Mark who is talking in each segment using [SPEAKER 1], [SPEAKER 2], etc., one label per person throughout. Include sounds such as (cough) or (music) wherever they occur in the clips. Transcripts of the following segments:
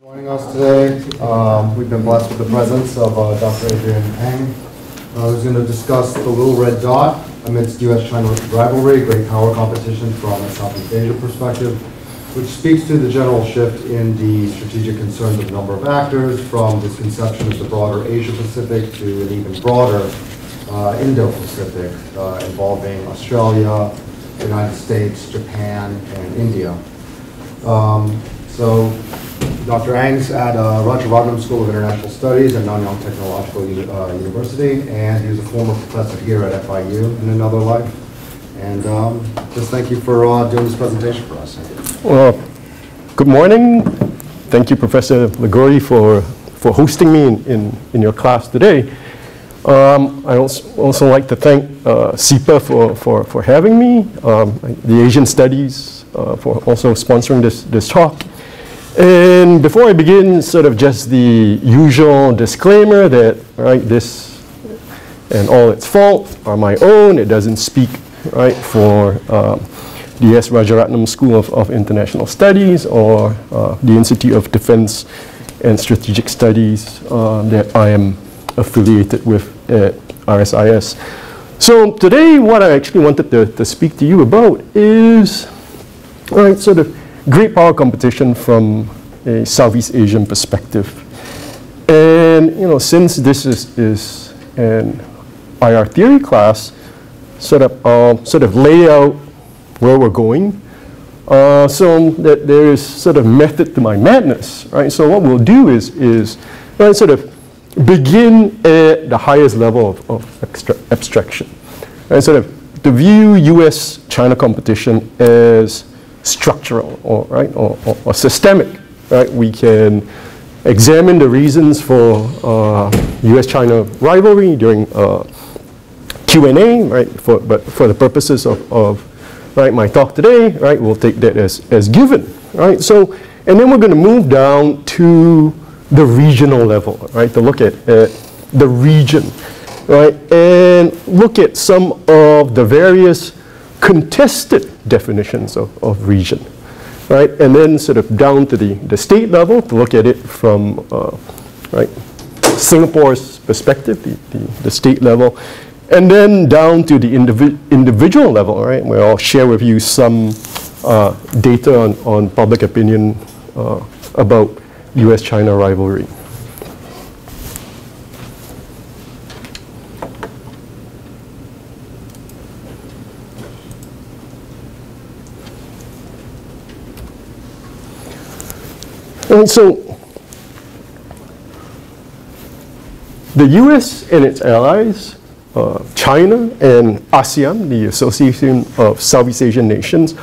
[SPEAKER 1] Joining us today, um, we've been blessed with the presence of uh, Dr. Adrian Ang, uh, who's going to discuss the little red dot amidst U.S.-China rivalry, great power competition from a Southeast Asia perspective, which speaks to the general shift in the strategic concerns of a number of actors from this conception of the broader Asia-Pacific to an even broader uh, Indo-Pacific uh, involving Australia, the United States, Japan, and India. Um, so Dr. Ang's at uh, Rajaratnam School of International Studies at Nanyang Technological uh, University, and he was a former professor here at FIU in another life. And um, just thank you for uh, doing this presentation for us.
[SPEAKER 2] Well, good morning. Thank you, Professor Ligori, for, for hosting me in, in, in your class today. Um, I also, also like to thank uh, SIPA for, for, for having me, um, the Asian Studies uh, for also sponsoring this, this talk. And before I begin, sort of just the usual disclaimer that right, this and all its faults are my own. It doesn't speak right for um, the S. Rajaratnam School of, of International Studies or uh, the Institute of Defense and Strategic Studies uh, that I am affiliated with at RSIS. So today, what I actually wanted to, to speak to you about is right, sort of great power competition from a Southeast Asian perspective. And you know, since this is, is an IR theory class, sort of uh, sort of lay out where we're going. Uh, so that there is sort of method to my madness, right? So what we'll do is is right, sort of begin at the highest level of, of extra abstraction, right? Sort of to view U.S.-China competition as structural or right or, or, or systemic, right? We can examine the reasons for uh, U.S.-China rivalry during uh, Q&A, right? For, but for the purposes of, of right, my talk today, right, we'll take that as, as given, right? So, and then we're going to move down to the regional level, right, to look at, the region, right, and look at some of the various contested definitions of, of region, right, and then sort of down to the, the state level to look at it from, uh, right, Singapore's perspective, the, the, the state level, and then down to the indivi individual level, right, where I'll share with you some uh, data on, on public opinion uh, about US-China rivalry. And so the US and its allies uh, China and ASEAN, the Association of Southeast Asian Nations,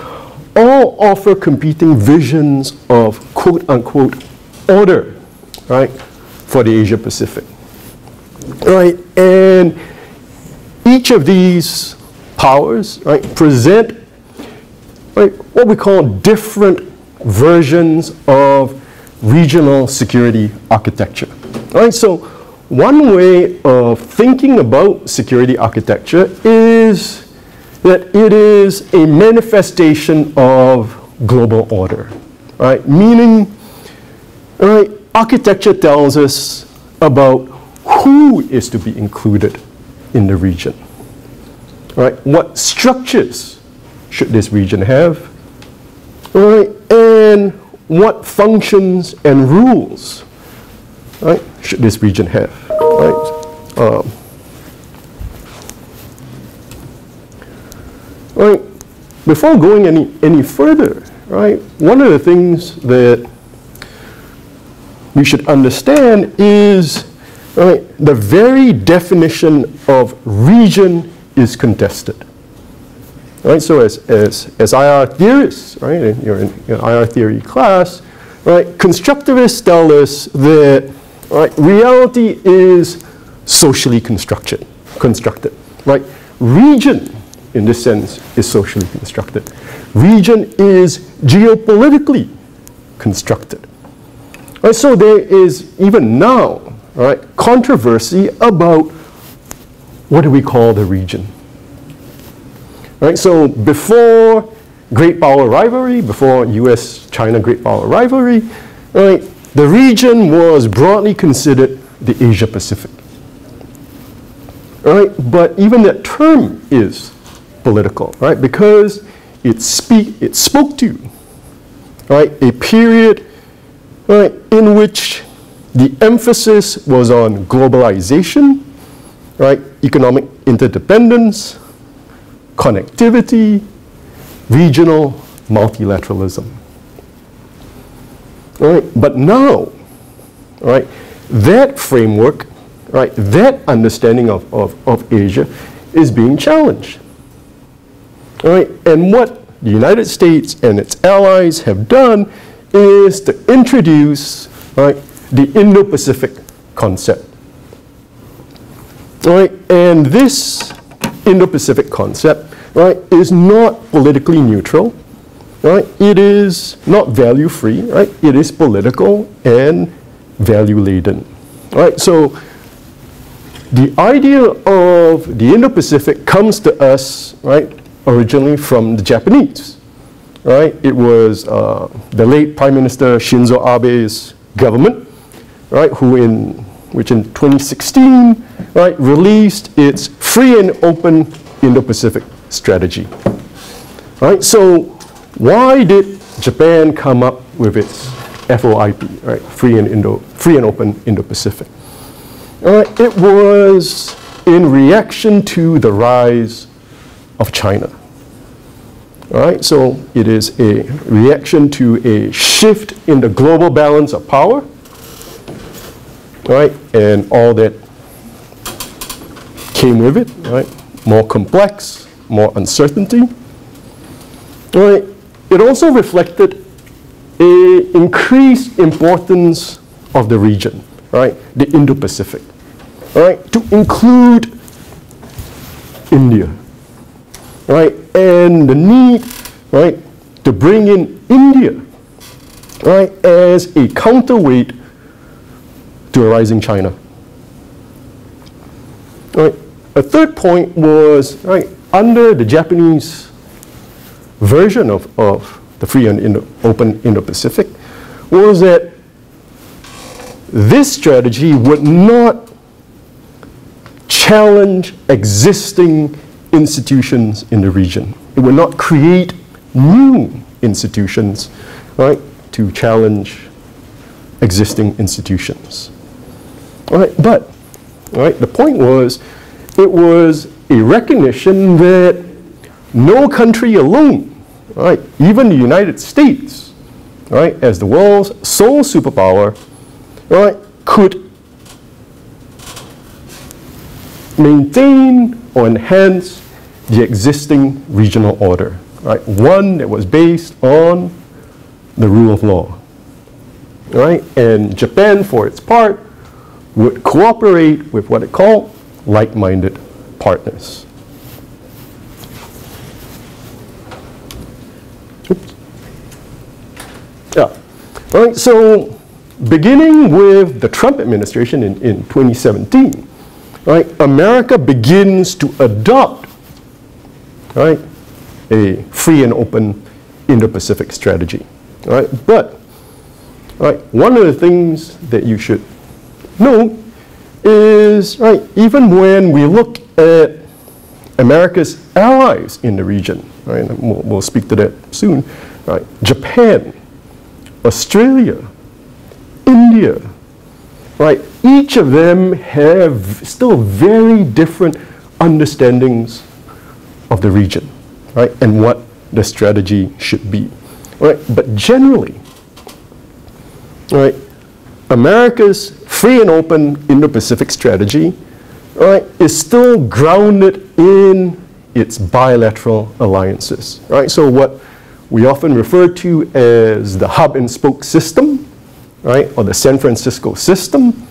[SPEAKER 2] all offer competing visions of quote unquote order, right, for the Asia Pacific. Right, and each of these powers, right, present right, what we call different versions of regional security architecture. Right, so one way of thinking about security architecture is that it is a manifestation of global order, right? Meaning, right, architecture tells us about who is to be included in the region, right? What structures should this region have, right? And what functions and rules, right? should this region have, right? Um, right, before going any, any further, right, one of the things that we should understand is, right, the very definition of region is contested. Right, so as, as, as IR theorists, right, in your in, in IR theory class, right, constructivists tell us that Right? Reality is socially constructed, constructed. Right? Region, in this sense, is socially constructed. Region is geopolitically constructed. Right? So there is even now, right, controversy about what do we call the region. Right? So before great power rivalry, before US-China great power rivalry, right, the region was broadly considered the Asia Pacific. Right? But even that term is political, right? Because it speak it spoke to right a period right in which the emphasis was on globalization, right? Economic interdependence, connectivity, regional multilateralism. Right? But now, right, that framework, right, that understanding of, of, of Asia is being challenged. Right? And what the United States and its allies have done is to introduce right, the Indo-Pacific concept. Right? And this Indo-Pacific concept right, is not politically neutral. Right? It is not value-free. Right? It is political and value-laden. Right? So the idea of the Indo-Pacific comes to us right, originally from the Japanese. Right? It was uh, the late Prime Minister Shinzo Abe's government, right, who in which in 2016 right, released its free and open Indo-Pacific strategy. Right? So why did Japan come up with its FOIP, right? Free and Indo, free and open Indo-Pacific. Right? It was in reaction to the rise of China. Right? So it is a reaction to a shift in the global balance of power, right? And all that came with it, right? More complex, more uncertainty. Right? It also reflected a increased importance of the region, right? The Indo-Pacific, right? To include India, right? And the need, right, to bring in India, right, as a counterweight to a rising China. A third point was, right, under the Japanese version of, of the free and Indo open Indo-Pacific, was that this strategy would not challenge existing institutions in the region. It would not create new institutions, right, to challenge existing institutions. All right, but all right, the point was it was a recognition that no country alone, right, even the United States, right, as the world's sole superpower, right, could maintain or enhance the existing regional order, right? One that was based on the rule of law, right? And Japan, for its part, would cooperate with what it called like-minded partners. Oops. Yeah. All right, so beginning with the Trump administration in, in 2017, right, America begins to adopt right, a free and open Indo-Pacific strategy. Right? But right, one of the things that you should know is right, even when we look at America's allies in the region, right, we'll, we'll speak to that soon, right, Japan, Australia, India, right, each of them have still very different understandings of the region, right, and what the strategy should be, right. But generally, right, America's free and open Indo-Pacific strategy, right, is still grounded in its bilateral alliances, right. So what we often refer to as the hub and spoke system, right, or the San Francisco system,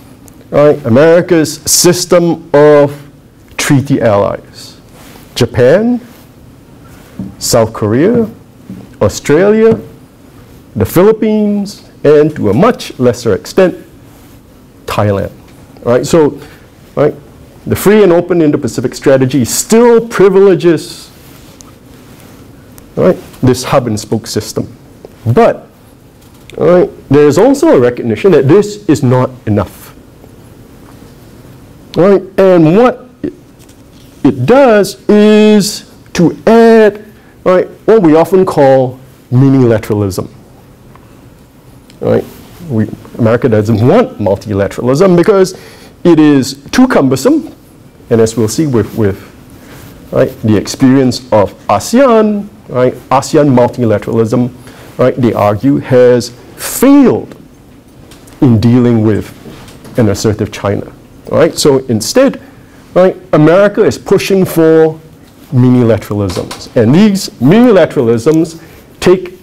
[SPEAKER 2] right, America's system of treaty allies. Japan, South Korea, Australia, the Philippines, and to a much lesser extent, Thailand. Right? So, right, the free and open Indo-Pacific strategy still privileges right, this hub and spoke system. But right, there's also a recognition that this is not enough. Right, and what it, does is to add right, what we often call minilateralism. Right, we, America doesn't want multilateralism because it is too cumbersome, and as we'll see with, with right, the experience of ASEAN, right, ASEAN multilateralism, right, they argue has failed in dealing with an assertive China. Right, so instead, right, America is pushing for minilateralisms, and these minilateralisms take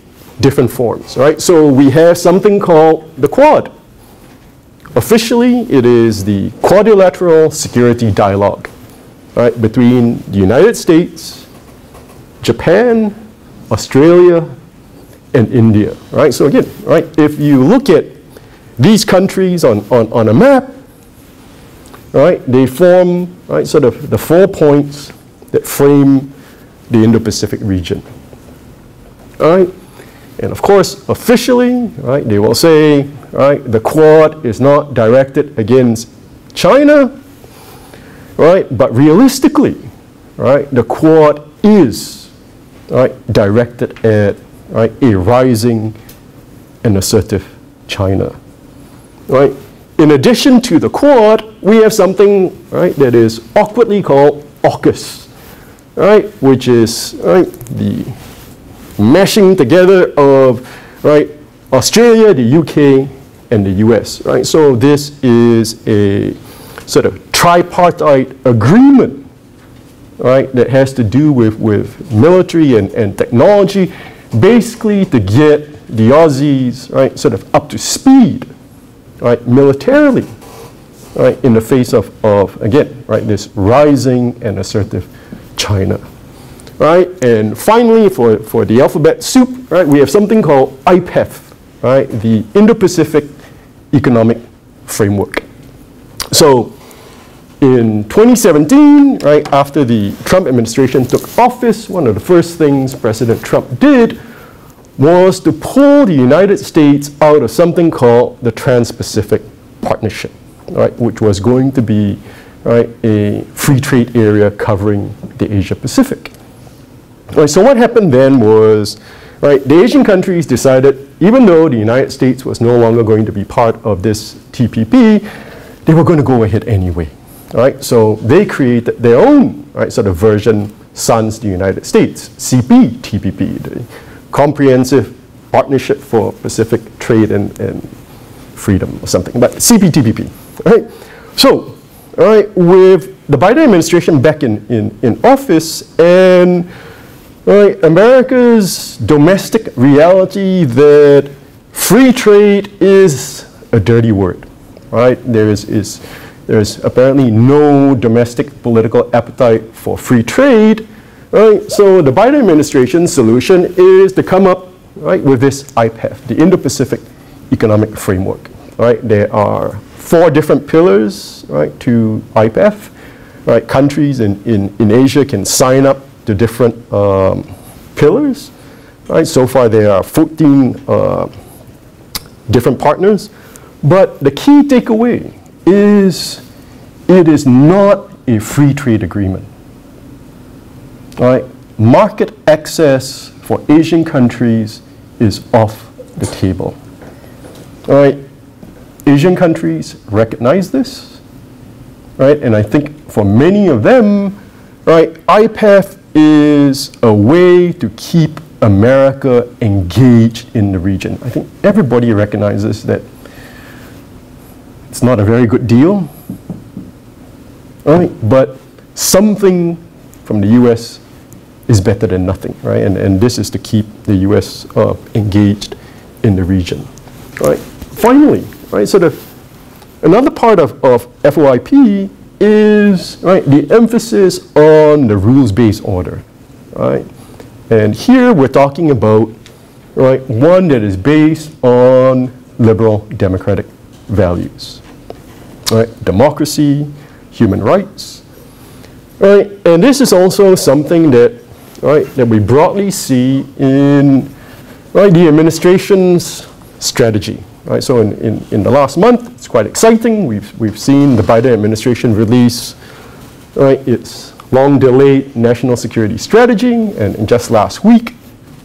[SPEAKER 2] different forms. Right, so we have something called the Quad. Officially, it is the Quadrilateral Security Dialogue right, between the United States, Japan, Australia, and India, right? So again, right, if you look at these countries on, on, on a map, right, they form, right, sort of the four points that frame the Indo-Pacific region. All right? And of course, officially, right, they will say, right, the Quad is not directed against China, right, but realistically, right, the Quad is, right, directed at right, a rising and assertive China. Right? In addition to the Quad, we have something right, that is awkwardly called AUKUS, right, which is right, the meshing together of right, Australia, the UK, and the US. Right? So this is a sort of tripartite agreement right, that has to do with, with military and, and technology basically to get the Aussies, right, sort of up to speed, right, militarily, right, in the face of, of again, right, this rising and assertive China. Right, and finally, for, for the alphabet soup, right, we have something called IPEF, right, the Indo-Pacific Economic Framework. So, in 2017, right, after the Trump administration took office, one of the first things President Trump did was to pull the United States out of something called the Trans-Pacific Partnership, right, which was going to be right, a free trade area covering the Asia Pacific. Right, so what happened then was right, the Asian countries decided, even though the United States was no longer going to be part of this TPP, they were going to go ahead anyway. Right? So they created their own right, sort of version, sans the United States, CPTPP, the Comprehensive Partnership for Pacific Trade and, and Freedom or something, but CPTPP. Right? So, right, with the Biden administration back in, in, in office and right, America's domestic reality that free trade is a dirty word. Right? There is, is there's apparently no domestic political appetite for free trade. Right? So the Biden administration's solution is to come up right, with this IPEF, the Indo-Pacific Economic Framework. Right? There are four different pillars right, to IPEF. Right? Countries in, in, in Asia can sign up to different um, pillars. Right? So far there are 14 uh, different partners. But the key takeaway is it is not a free trade agreement. All right? Market access for Asian countries is off the table. All right? Asian countries recognize this, right? And I think for many of them, right, IPEF is a way to keep America engaged in the region. I think everybody recognizes that it's not a very good deal, right? But something from the U.S. is better than nothing, right? And, and this is to keep the U.S. Uh, engaged in the region, right? Finally, right, sort of another part of, of FOIP is right, the emphasis on the rules-based order, right? And here we're talking about right, one that is based on liberal democratic values right? Democracy, human rights, right? And this is also something that, right, that we broadly see in right, the administration's strategy. Right? So in, in, in the last month, it's quite exciting. We've, we've seen the Biden administration release right, its long-delayed national security strategy, and, and just last week,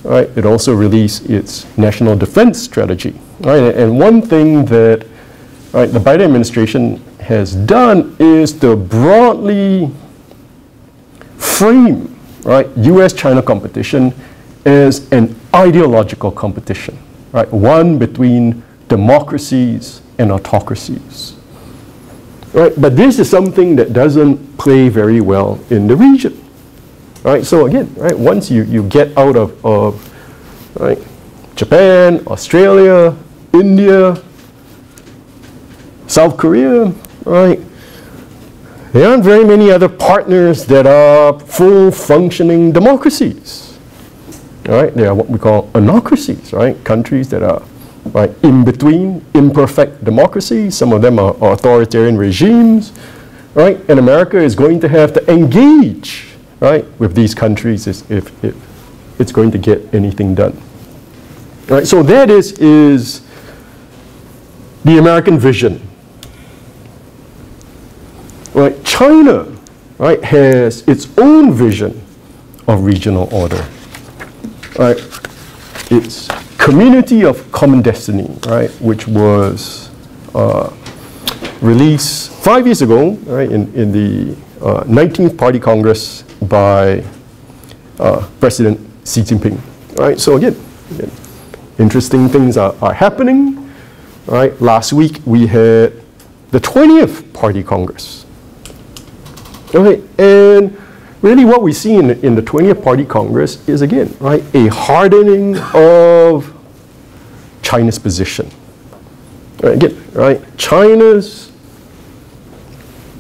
[SPEAKER 2] right, it also released its national defense strategy. Right? And, and one thing that right, the Biden administration has done is to broadly frame right, U.S.-China competition as an ideological competition, right, one between democracies and autocracies. Right? But this is something that doesn't play very well in the region. Right? So again, right, once you, you get out of, of right, Japan, Australia, India, South Korea, right, there aren't very many other partners that are full functioning democracies. Right? They are what we call anocracies, right? Countries that are right, in between imperfect democracies. Some of them are, authoritarian regimes, right? And America is going to have to engage, right, with these countries if, if it's going to get anything done. Right, so that is, is the American vision. Right, China right, has its own vision of regional order. Right, it's Community of Common Destiny, right, which was uh, released five years ago, right, in, in the uh, 19th Party Congress by uh, President Xi Jinping, right. So again, again interesting things are, are happening, right. Last week we had the 20th Party Congress, okay, and really what we see in the, in the 20th Party Congress is again, right, a hardening of China's position. Right, again, right? China's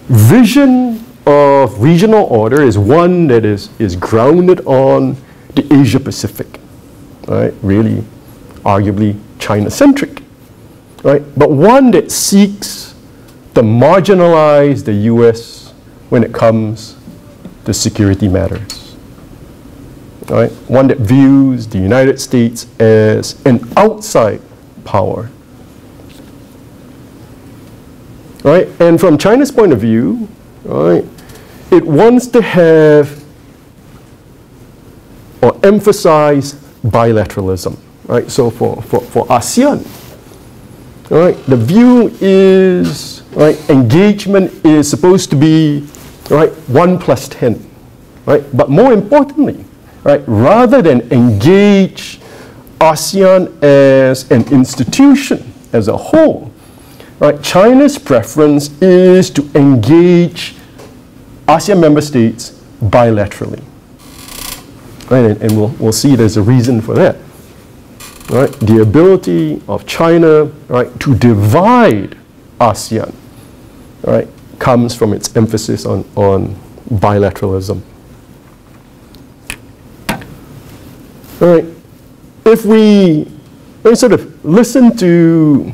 [SPEAKER 2] vision of regional order is one that is, is grounded on the Asia Pacific, right? Really, arguably China-centric, right? But one that seeks to marginalize the U.S. when it comes to security matters right? One that views the United States as an outside power. Right? And from China's point of view, right, it wants to have or emphasize bilateralism. Right? So for, for, for ASEAN, right, the view is right, engagement is supposed to be right, 1 plus 10. Right? But more importantly, right? Rather than engage ASEAN as an institution as a whole, right? China's preference is to engage ASEAN member states bilaterally. Right? And, and we'll, we'll see there's a reason for that. Right? The ability of China right, to divide ASEAN right, comes from its emphasis on, on bilateralism. Right. If we, we sort of listen to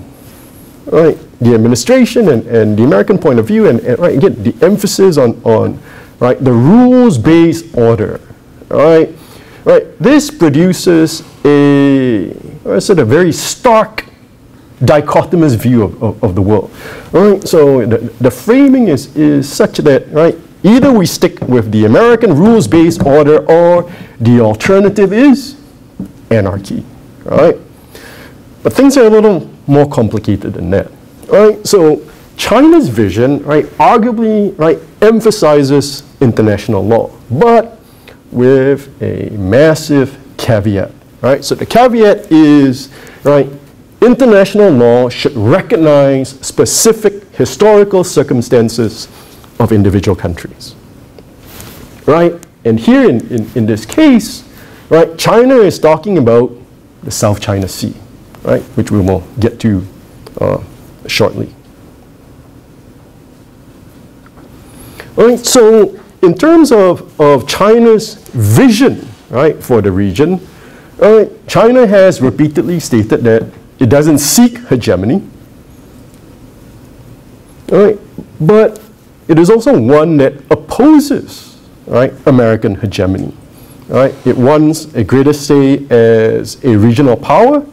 [SPEAKER 2] right, the administration and, and the American point of view, and, and right, again, the emphasis on, on right, the rules-based order, right, right, this produces a, a sort of very stark dichotomous view of, of, of, the world. Right? So the, the framing is, is such that right, Either we stick with the American rules-based order or the alternative is anarchy, right? But things are a little more complicated than that, right? So China's vision, right, arguably, right, emphasizes international law, but with a massive caveat, right? So the caveat is, right, international law should recognize specific historical circumstances of individual countries. Right? And here in, in, in this case, right, China is talking about the South China Sea, right, which we will get to uh, shortly. All right, so in terms of, of China's vision right, for the region, right, China has repeatedly stated that it doesn't seek hegemony, right, but it is also one that opposes right, American hegemony. Right? It wants a greater say as a regional power,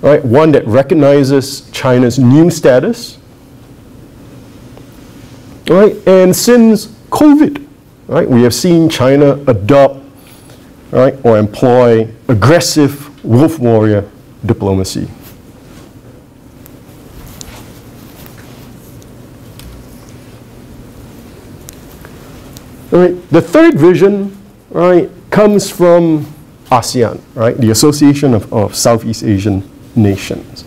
[SPEAKER 2] right? One that recognizes China's new status, right? And since COVID, right, we have seen China adopt, right, or employ aggressive wolf warrior diplomacy. Right. The third vision, right, comes from ASEAN, right, the Association of, of Southeast Asian Nations.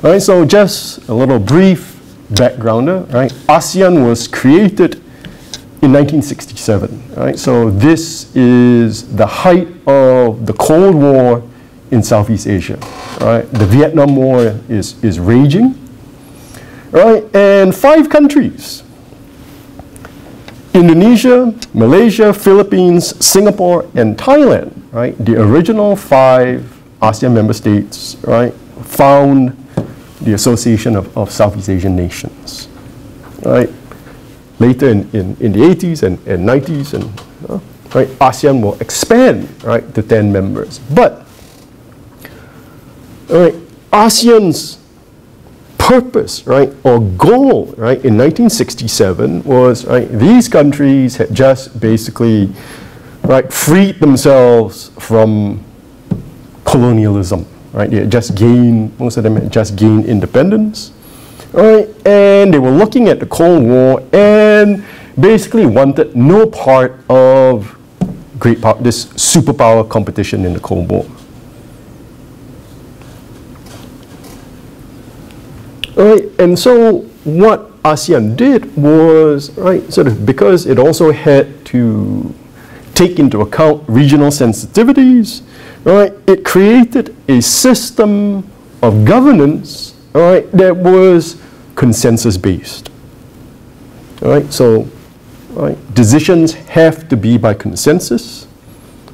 [SPEAKER 2] Right, so just a little brief backgrounder, right? ASEAN was created in 1967, right? So this is the height of the Cold War in Southeast Asia, right? The Vietnam War is, is raging, right? And five countries, Indonesia, Malaysia, Philippines, Singapore, and Thailand, right? The original five ASEAN member states, right, found the Association of, of Southeast Asian Nations, right? Later in, in, in the 80s and, and 90s, and uh, right, ASEAN will expand, right, to 10 members. But, right, ASEAN's purpose, right, or goal, right, in 1967 was, right, these countries had just basically, right, freed themselves from colonialism, right? They had just gained, most of them had just gained independence, right? And they were looking at the Cold War and basically wanted no part of great power, this superpower competition in the Cold War. Right, and so what ASEAN did was, right, sort of because it also had to take into account regional sensitivities, right, it created a system of governance, right, that was consensus-based. Right, so, right, decisions have to be by consensus,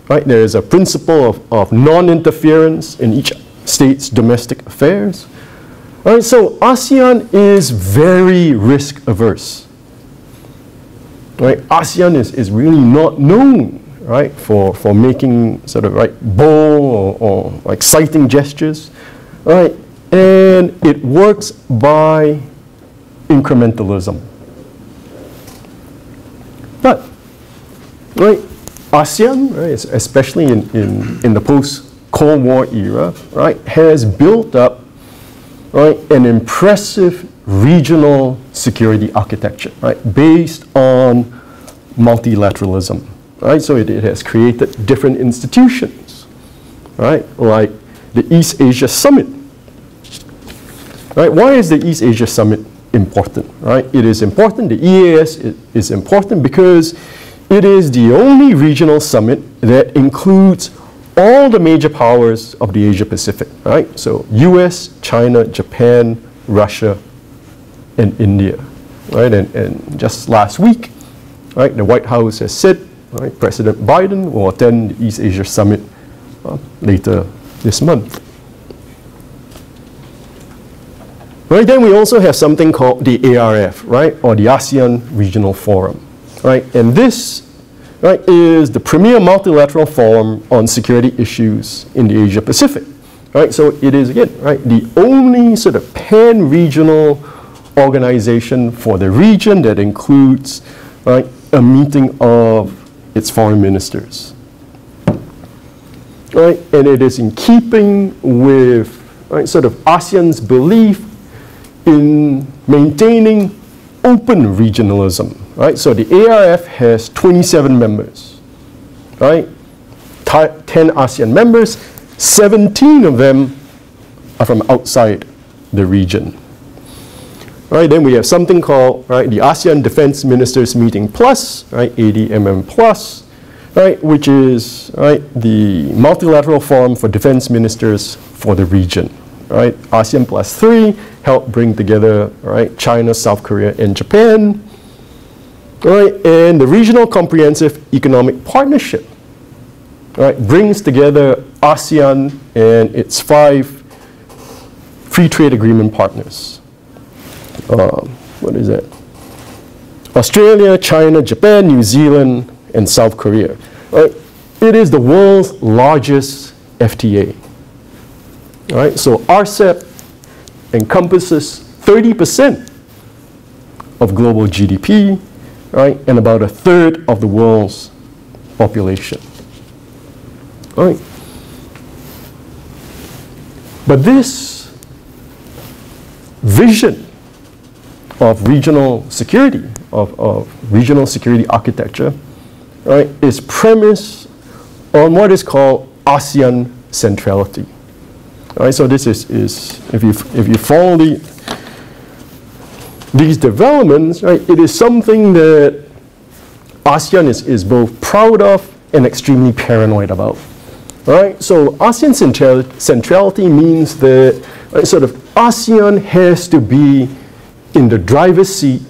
[SPEAKER 2] right, there is a principle of, of non-interference in each state's domestic affairs, all right, so ASEAN is very risk averse. Right, ASEAN is, is really not known, right, for, for making sort of right bold or, or exciting gestures, right, and it works by incrementalism. But, right, ASEAN, right, especially in, in, in the post-Cold War era, right, has built up right, an impressive regional security architecture, right, based on multilateralism, right? So it, it has created different institutions, right, like the East Asia Summit, right? Why is the East Asia Summit important, right? It is important, the EAS is important because it is the only regional summit that includes all the major powers of the Asia Pacific, right? So US, China, Japan, Russia, and India, right? And, and just last week, right, the White House has said, right, President Biden will attend the East Asia Summit uh, later this month. Right, then we also have something called the ARF, right, or the ASEAN Regional Forum, right? And this right, is the premier multilateral forum on security issues in the Asia Pacific. Right, so it is again right the only sort of pan-regional organization for the region that includes right a meeting of its foreign ministers. Right, and it is in keeping with right, sort of ASEAN's belief in maintaining open regionalism right? So the ARF has 27 members, right? 10 ASEAN members, 17 of them are from outside the region. Right, then we have something called right, the ASEAN Defense Ministers Meeting Plus, right, ADMM Plus, right, which is right, the multilateral forum for defense ministers for the region. Right, ASEAN Plus 3 helped bring together right, China, South Korea, and Japan. Right, and the Regional Comprehensive Economic Partnership right, brings together ASEAN and its five free trade agreement partners. Um, what is that? Australia, China, Japan, New Zealand, and South Korea. Right? It is the world's largest FTA. right? So RCEP encompasses 30% of global GDP, right? And about a third of the world's population. Right? But this vision of regional security, of, of regional security architecture, right, is premised on what is called ASEAN centrality. Right, so this is, is if, you, if you follow the, these developments, right, it is something that ASEAN is, is both proud of and extremely paranoid about. Right? So ASEAN central, centrality means that right, sort of ASEAN has to be in the driver's seat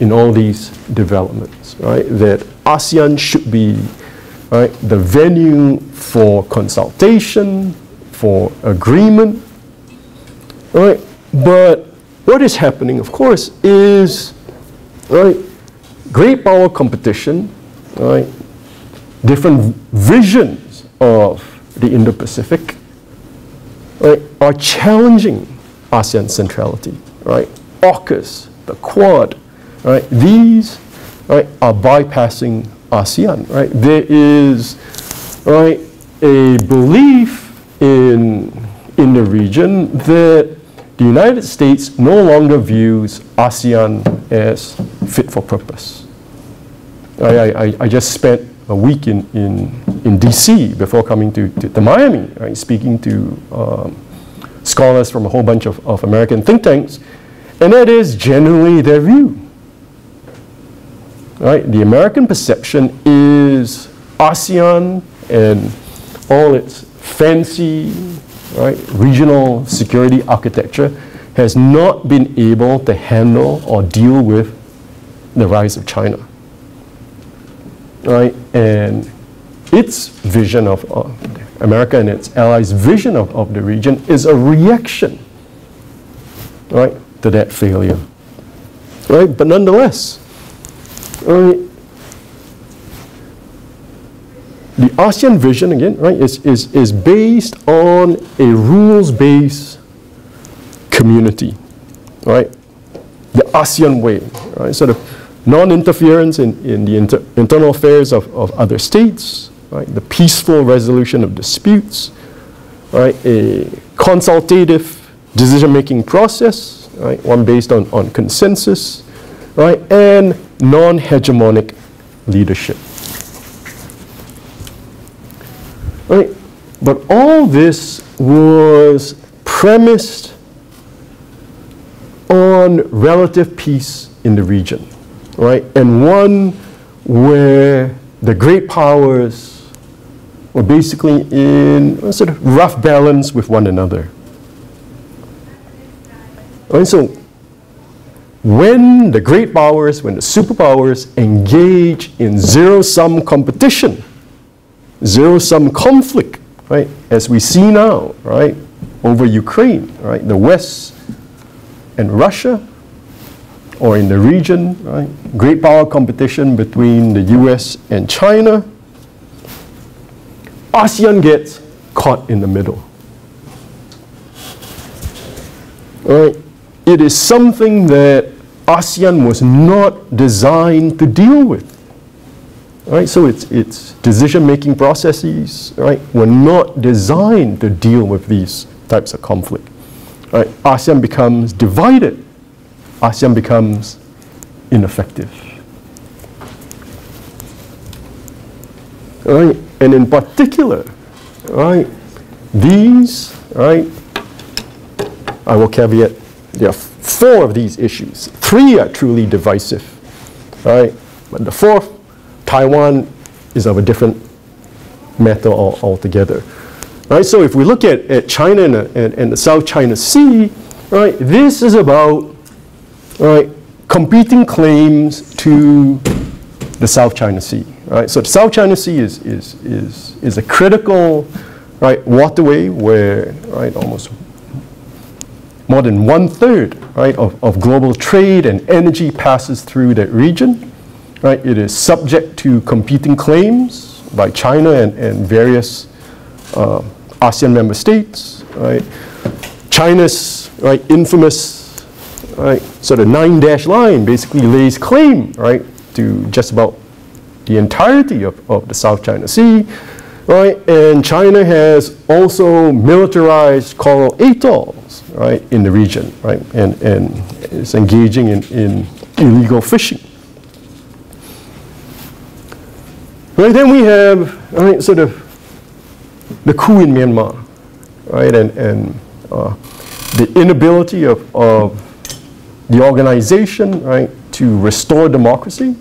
[SPEAKER 2] in all these developments, right? That ASEAN should be right, the venue for consultation, for agreement, right? But what is happening, of course, is right, great power competition, right? Different visions of the Indo-Pacific, right, are challenging ASEAN centrality, right? AUKUS, the Quad, right? These right, are bypassing ASEAN, right? There is right, a belief in, in the region that the United States no longer views ASEAN as fit for purpose. I, I, I just spent a week in, in, in DC before coming to, to, to Miami, right, speaking to um, scholars from a whole bunch of, of American think tanks, and that is generally their view. Right? The American perception is ASEAN and all its fancy right, regional security architecture has not been able to handle or deal with the rise of China. Right? And its vision of uh, America and its allies' vision of, of the region is a reaction right, to that failure. Right? But nonetheless, right, the ASEAN vision, again, right, is, is, is based on a rules-based community, right? The ASEAN way, right? Sort of non-interference in, in the inter internal affairs of, of other states, right? The peaceful resolution of disputes, right? A consultative decision-making process, right? One based on, on consensus, right? And non-hegemonic leadership. Right? But all this was premised on relative peace in the region, right? And one where the great powers were basically in a sort of rough balance with one another. Right? So when the great powers, when the superpowers engage in zero-sum competition, zero-sum conflict, right, as we see now, right, over Ukraine, right, the West and Russia, or in the region, right, great power competition between the US and China, ASEAN gets caught in the middle. Right? It is something that ASEAN was not designed to deal with. Right? So its, its decision-making processes right, were not designed to deal with these types of conflict. Right? ASEAN becomes divided. ASEAN becomes ineffective. Right? And in particular, right, these, right, I will caveat, there are four of these issues. Three are truly divisive, right? But the fourth Taiwan is of a different matter altogether. Right, so if we look at, at China and, and, and the South China Sea, right, this is about right, competing claims to the South China Sea. Right? So the South China Sea is, is, is, is a critical right, waterway where right, almost more than one third right, of, of global trade and energy passes through that region. Right? It is subject to competing claims by China and, and various uh, ASEAN member states. right? China's right, infamous right, sort of nine dash line basically lays claim right, to just about the entirety of, of the South China Sea. Right, and China has also militarized coral atolls right, in the region, right, and, and is engaging in, in illegal fishing. Right, then we have right, sort of the coup in Myanmar, right, and, and uh, the inability of, of the organization, right, to restore democracy,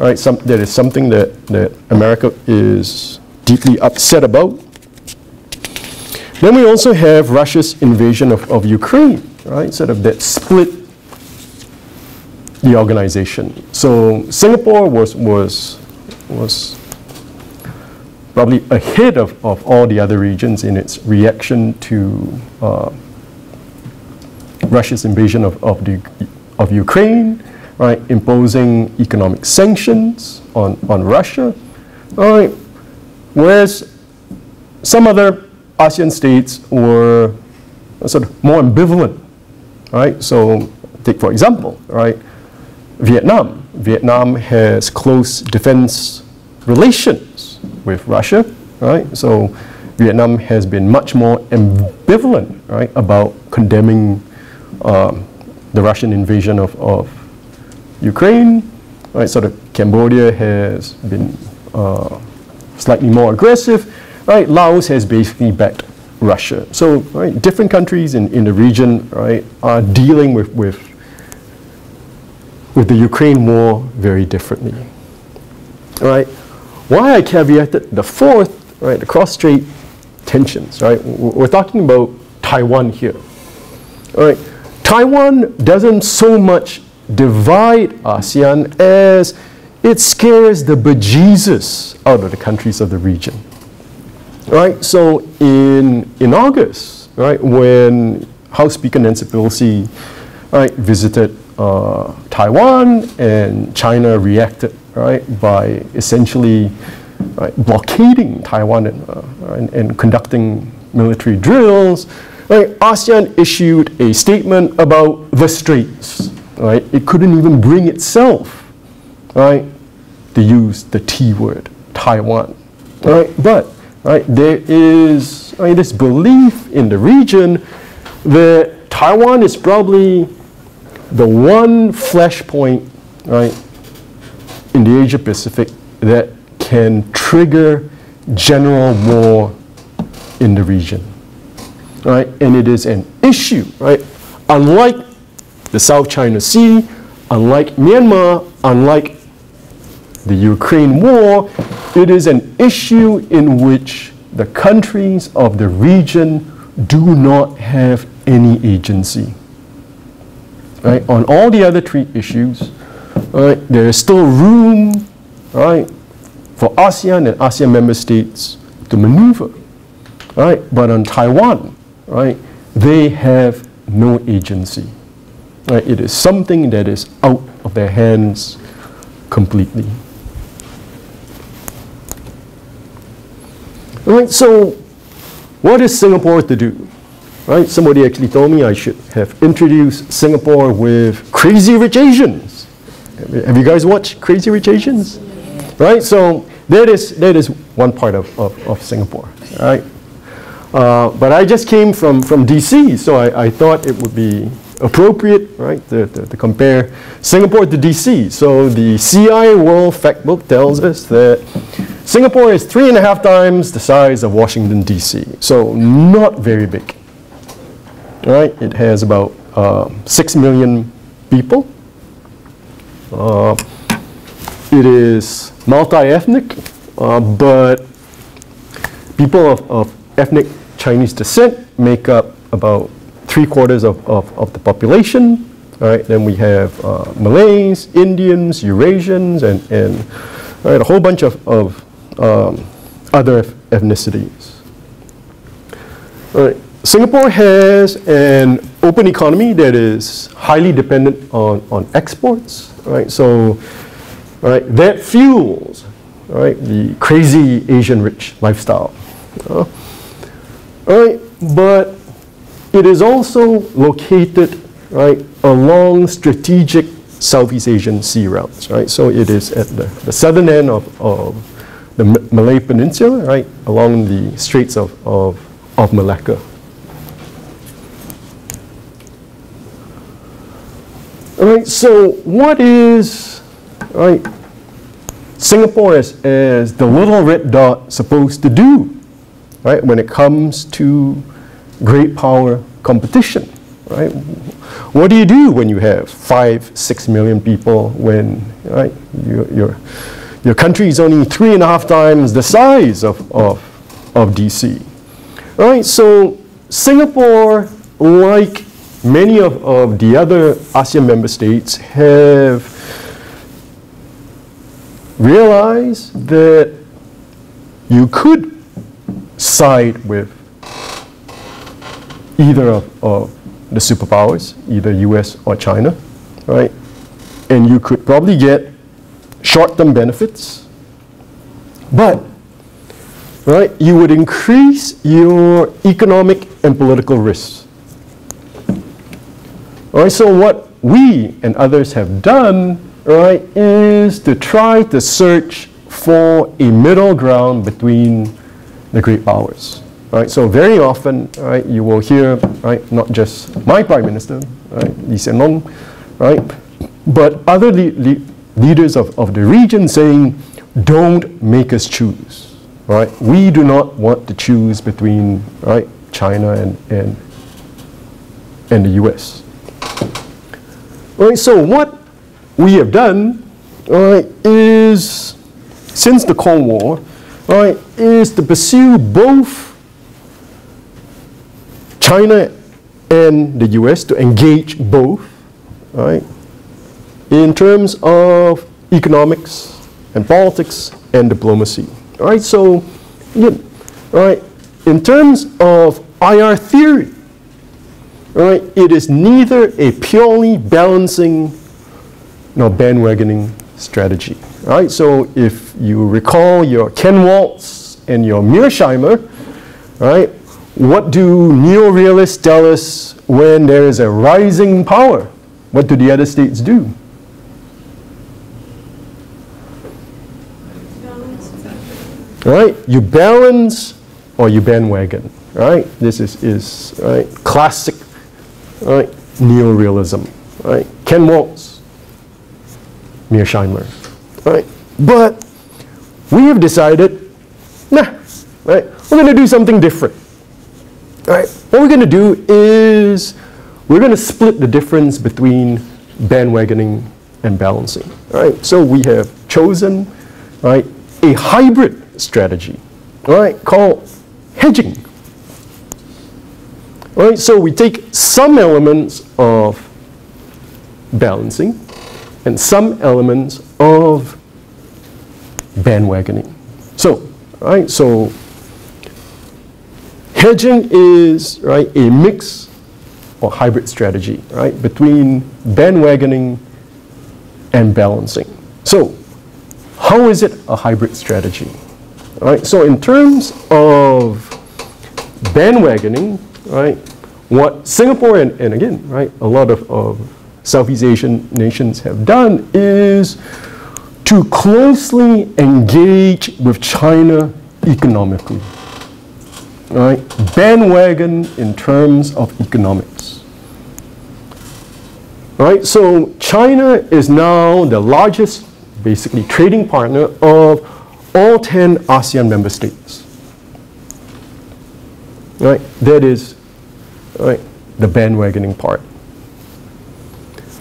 [SPEAKER 2] right, some, that is something that, that America is deeply upset about. Then we also have Russia's invasion of, of Ukraine, right, sort of that split the organization. So Singapore was, was, was probably ahead of, of all the other regions in its reaction to uh, Russia's invasion of, of, the, of Ukraine, right, imposing economic sanctions on, on Russia, right, whereas some other ASEAN states were sort of more ambivalent, right? So take for example, right, Vietnam. Vietnam has close defense relations with Russia, right? So Vietnam has been much more ambivalent, right, about condemning um, the Russian invasion of, of Ukraine, right? Sort of Cambodia has been uh, slightly more aggressive, right? Laos has basically backed Russia. So, right, different countries in, in the region, right, are dealing with, with, with the Ukraine war very differently. Right? Why I caveat caveated the fourth, right, the cross-strait tensions, right? We're talking about Taiwan here. All right, Taiwan doesn't so much divide ASEAN as it scares the bejesus out of the countries of the region. Right, so in, in August, right, when House Speaker Nancy Pelosi right, visited uh, Taiwan and China reacted right, by essentially right, blockading Taiwan and, uh, and, and, conducting military drills, right, ASEAN issued a statement about the straits. Right? It couldn't even bring itself right, to use the T word, Taiwan. Right? But right, there is right, this belief in the region that Taiwan is probably the one flashpoint right, in the Asia Pacific that can trigger general war in the region. Right? And it is an issue, right? Unlike the South China Sea, unlike Myanmar, unlike the Ukraine war, it is an issue in which the countries of the region do not have any agency. Right? On all the other three issues, right, there is still room right, for ASEAN and ASEAN member states to maneuver. Right? But on Taiwan, right, they have no agency. Right? It is something that is out of their hands completely. Right, so what is Singapore to do? Right, somebody actually told me I should have introduced Singapore with Crazy Rich Asians. Have you guys watched Crazy Rich Asians? Right? So that is, that is one part of, of, of Singapore. Right? Uh, but I just came from, from DC, so I, I thought it would be appropriate, right, to, to, to, compare Singapore to DC. So the CI World Factbook tells us that Singapore is three and a half times the size of Washington, DC. So not very big. Right? It has about uh, six million people. Uh, it is multi-ethnic, uh, but people of, of, ethnic Chinese descent make up about three quarters of, of, of the population. Right, then we have uh, Malays, Indians, Eurasians, and, and right, a whole bunch of, of um, other ethnicities. All right. Singapore has an open economy that is highly dependent on, on exports right? So, right, that fuels, right, the crazy Asian rich lifestyle. Uh, right, but it is also located, right, along strategic Southeast Asian sea routes, right? So it is at the, the southern end of, of the M- Malay Peninsula, right, along the Straits of, of, of Malacca. All right, so what is, all right, Singapore as, as the little red dot supposed to do, right, when it comes to great power competition, right? What do you do when you have five, six million people when, right, your, your, your country is only three and a half times the size of, of, of DC? All right, so Singapore, like many of, of the other ASEAN member states, have realized that you could side with either of, of the superpowers, either US or China, right? And you could probably get short-term benefits, but right, you would increase your economic and political risks. All right, so what we and others have done, right, is to try to search for a middle ground between the great powers. Right, so very often, right, you will hear, right, not just my prime minister, right, Lee Hsien right, but other le le leaders of, of the region saying, don't make us choose, right? We do not want to choose between, right, China and, and, and the US. All right, so what we have done, is since the Cold War, is to pursue both China and the US to engage both, right, in terms of economics and politics and diplomacy. All right, so, yeah, in terms of IR theory, right, it is neither a purely balancing nor bandwagoning strategy. Right, so if you recall your Ken Waltz and your Mearsheimer, right, what do neorealists tell us when there is a rising power? What do the other states do? Right? You balance or you bandwagon. Right? This is, is right, classic right, neorealism. Right? Ken Waltz, Mearsheimer. Right? But we have decided, nah, right, we're going to do something different. Right? What we're going to do is we're going to split the difference between bandwagoning and balancing. Right? So we have chosen right, a hybrid strategy right, called hedging. Right? So we take some elements of balancing and some elements of bandwagoning. So, right, so hedging is right a mix or hybrid strategy, right, between bandwagoning and balancing. So, how is it a hybrid strategy? All right, so in terms of bandwagoning, right, what Singapore and, and again, right, a lot of, of Southeast Asian nations have done is to closely engage with China economically. Right? Bandwagon in terms of economics. Right? So China is now the largest, basically, trading partner of all 10 ASEAN member states. Right? That is right, the bandwagoning part.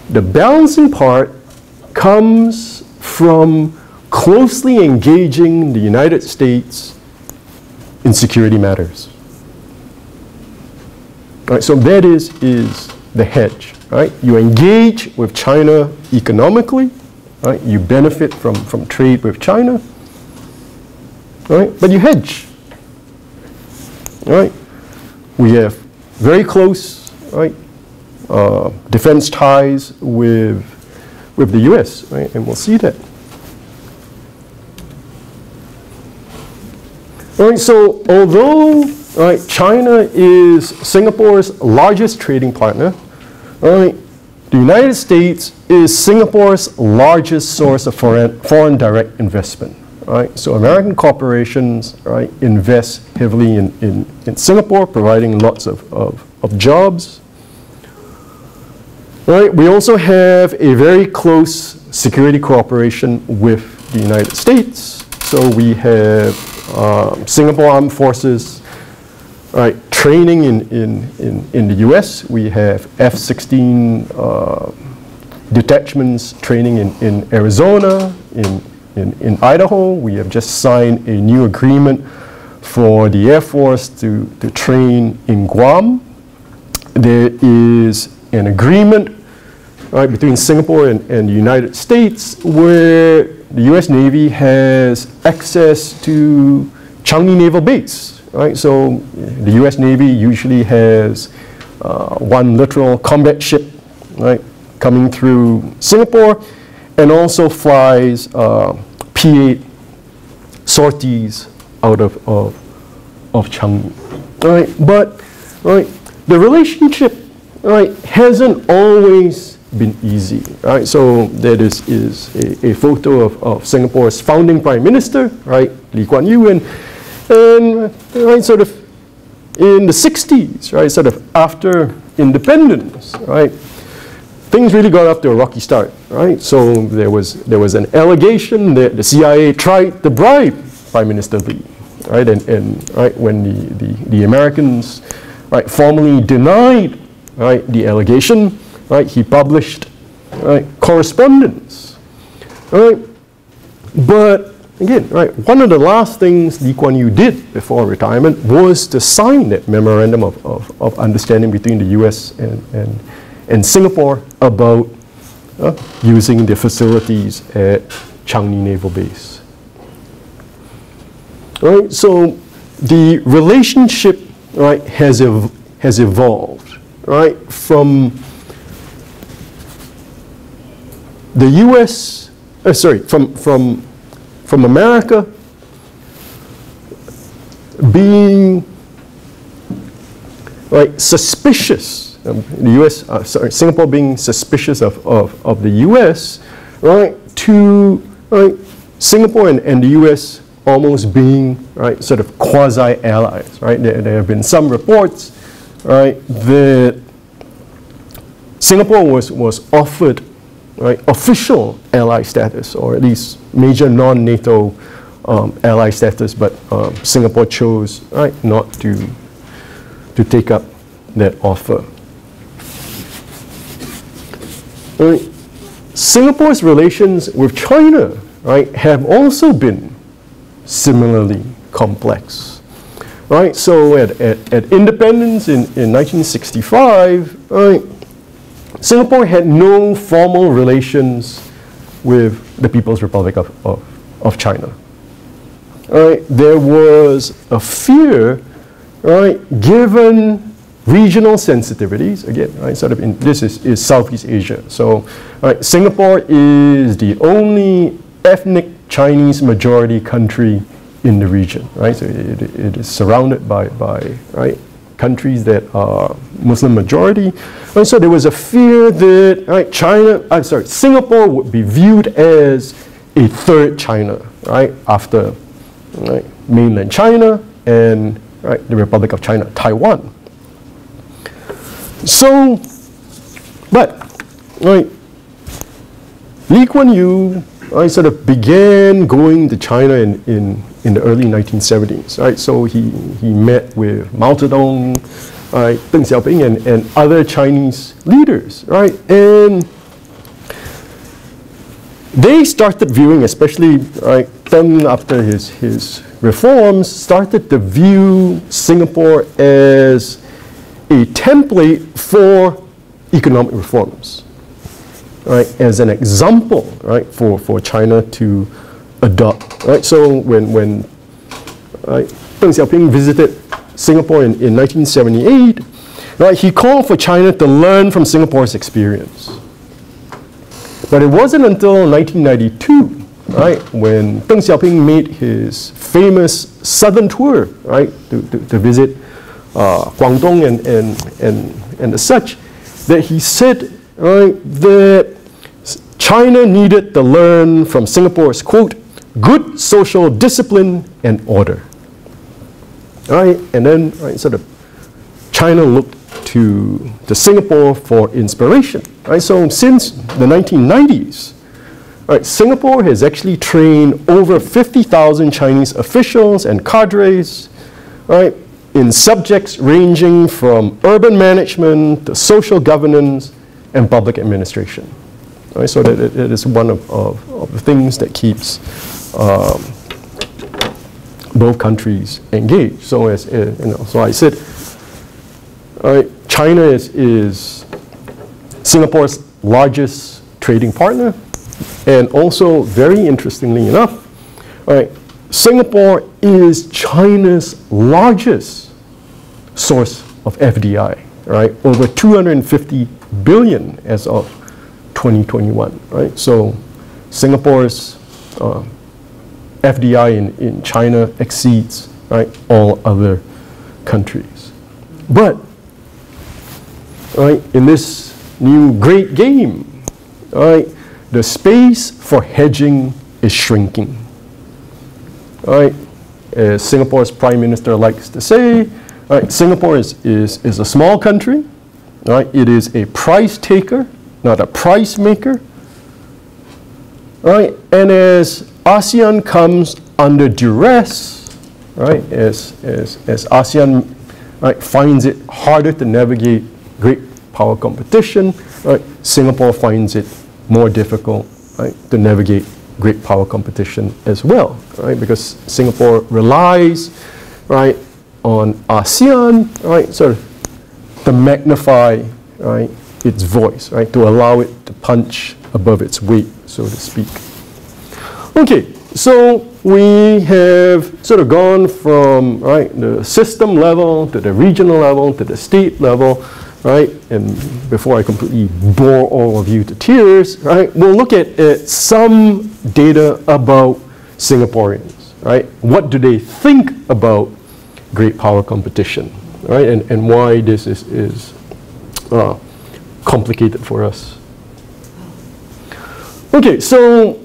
[SPEAKER 2] The balancing part comes from closely engaging the United States in security matters. Right, so that is, is the hedge. Right? You engage with China economically, right? you benefit from, from trade with China, right? but you hedge. Right? We have very close right, uh, defense ties with, with the US, right? and we'll see that. Right, so although right, China is Singapore's largest trading partner. Right, the United States is Singapore's largest source of foreign, foreign direct investment. Right, so American corporations right, invest heavily in, in, in Singapore, providing lots of, of, of jobs. Right, we also have a very close security cooperation with the United States. So we have um, Singapore Armed Forces right, training in, in, in, in the US. We have F-16 uh, detachments training in, in Arizona, in, in, in Idaho. We have just signed a new agreement for the Air Force to, to train in Guam. There is an agreement right, between Singapore and, and the United States where the US Navy has access to Changi Naval Base. Right? So the US Navy usually has uh, one littoral combat ship right, coming through Singapore and also flies uh, P-8 sorties out of, of, of Changi. Right? But right, the relationship right, hasn't always been easy, right? So there is, is a, a photo of, of Singapore's founding prime minister, right, Lee Kuan Yew, and, and right, sort of in the 60s, right, sort of after independence, right, things really got off to a rocky start, right? So there was, there was an allegation that the CIA tried to bribe Prime Minister Lee, right? And, and right, when the, the, the Americans, right, formally denied, right, the allegation, right? He published right, correspondence, right? But again, right, one of the last things Lee Kuan Yew did before retirement was to sign that memorandum of, of, of understanding between the U.S. and, and, and Singapore about uh, using the facilities at Changi Naval Base. Right, so the relationship right, has, ev has evolved right, from the U.S., uh, sorry, from, from, from America being like suspicious, um, the U.S., uh, sorry, Singapore being suspicious of, of, of the U.S., right, to right, Singapore and, and the U.S. almost being right, sort of quasi-allies, right? There, there have been some reports, right, that Singapore was, was offered right, official ally status, or at least major non-NATO um, ally status, but um, Singapore chose right, not to, to take up that offer. Right. Singapore's relations with China right, have also been similarly complex. Right, so at, at, at independence in, in 1965, right, Singapore had no formal relations with the People's Republic of, of, of China. Right? There was a fear, right, given regional sensitivities, again, right, sort of in, this is, is Southeast Asia. So right, Singapore is the only ethnic Chinese majority country in the region, right? So it, it is surrounded by, by right, countries that are Muslim majority. And so there was a fear that right, China, I'm sorry, Singapore would be viewed as a third China, right, after right, mainland China and right, the Republic of China, Taiwan. So, but, right, Lee Kuan Yew right, sort of began going to China in, in in the early 1970s, right? So he, he met with Mao Zedong, right, Deng Xiaoping, and, and other Chinese leaders, right? And they started viewing, especially right, Deng after his, his reforms, started to view Singapore as a template for economic reforms, right? As an example, right, for, for China to adopt. Right? So when, when right, Deng Xiaoping visited Singapore in, in 1978, right, he called for China to learn from Singapore's experience. But it wasn't until 1992, right, when Deng Xiaoping made his famous southern tour, right, to, to, to visit Uh, Guangdong and, and, and, and such, that he said right, that China needed to learn from Singapore's, quote, good social discipline and order. Right, and then right, sort of China looked to, to Singapore for inspiration. Right, so since the 1990s, right, Singapore has actually trained over 50,000 Chinese officials and cadres right, in subjects ranging from urban management to social governance and public administration. Right, so that it, it is one of, of, of, the things that keeps um, both countries engaged. So as uh, you know, so I said, right, China is, is Singapore's largest trading partner, and also very interestingly enough, right, Singapore is China's largest source of FDI, right? Over 250 billion as of 2021, right? So Singapore's uh, FDI in, in China exceeds, right, all other countries. But, right, in this new great game, right, the space for hedging is shrinking. Right, as Singapore's prime minister likes to say, right, Singapore is, is, is a small country, right, it is a price taker, not a price maker, right, and as ASEAN comes under duress, right, as, as, as ASEAN right, finds it harder to navigate great power competition, right, Singapore finds it more difficult right, to navigate great power competition as well, right? Because Singapore relies, right, on ASEAN, right, sort of to magnify, right, its voice, right, to allow it to punch above its weight, so to speak. Okay, so we have sort of gone from, right, the system level to the regional level to the state level, right? And before I completely bore all of you to tears, right? We'll look at, at some data about Singaporeans, right? What do they think about great power competition, right? And, and why this is, is uh, complicated for us. Okay, so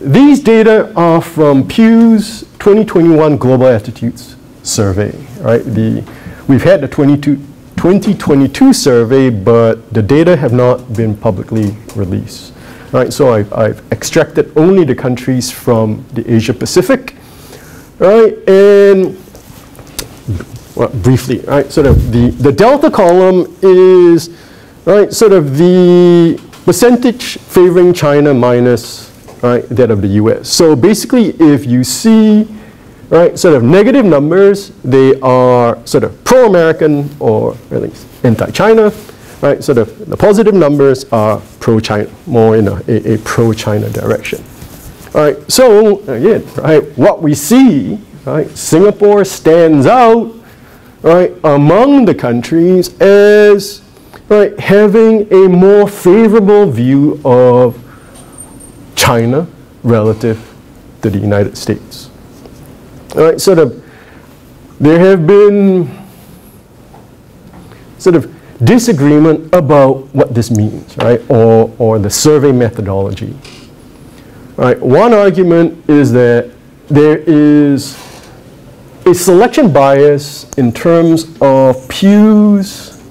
[SPEAKER 2] these data are from Pew's 2021 Global Attitudes Survey, right? The, we've had the 2022 survey, but the data have not been publicly released. Right, so I've, I've extracted only the countries from the Asia Pacific, right, and well, briefly, right, sort of the, the delta column is, right, sort of the percentage favoring China minus, right, that of the US. So basically, if you see right? Sort of negative numbers, they are sort of pro-American or at least anti-China, right? Sort of the positive numbers are pro-China, more in a, a, a pro-China direction. All right, so again, right, what we see, right, Singapore stands out, right, among the countries as, right, having a more favorable view of China relative to the United States. All right, sort of, there have been sort of disagreement about what this means, right, or, or the survey methodology. All right, one argument is that there is a selection bias in terms of Pew's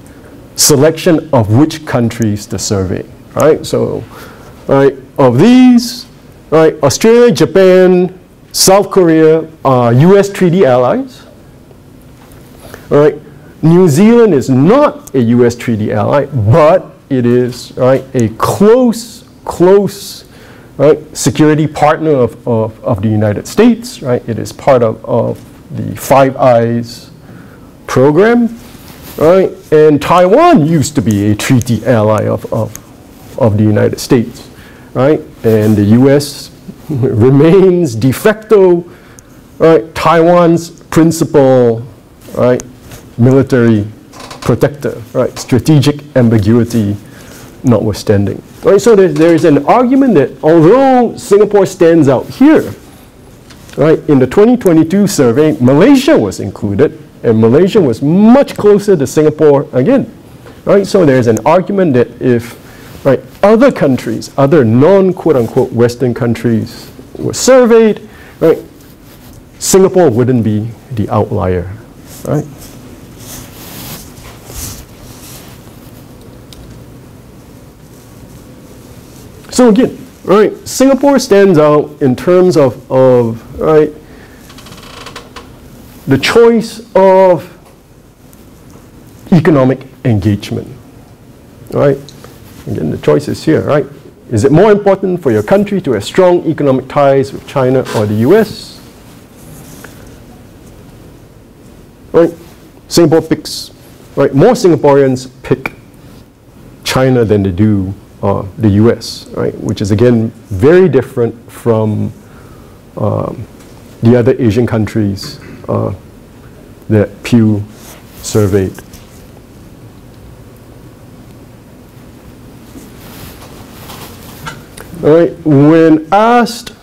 [SPEAKER 2] selection of which countries to survey, right? So, right, of these, right, Australia, Japan, South Korea are US treaty allies. All right. New Zealand is not a US treaty ally, but it is right, a close, close right, security partner of, of, of the United States. Right? It is part of, of the Five Eyes program. Right? And Taiwan used to be a treaty ally of, of, of the United States. Right? And the US (laughs) remains de facto right, Taiwan's principal right, military protector, right, strategic ambiguity notwithstanding. Right, so there, there is an argument that although Singapore stands out here, right, in the 2022 survey, Malaysia was included, and Malaysia was much closer to Singapore again. Right? So there's an argument that if right, other countries, other non-quote unquote Western countries were surveyed, right, Singapore wouldn't be the outlier. Right? So again, right, Singapore stands out in terms of, of right, the choice of economic engagement. Right? Again, the choice is here, right? Is it more important for your country to have strong economic ties with China or the US? Right? Singapore picks, right? More Singaporeans pick China than they do uh, the US, right? Which is again very different from um, the other Asian countries uh, that Pew surveyed. All right, when asked,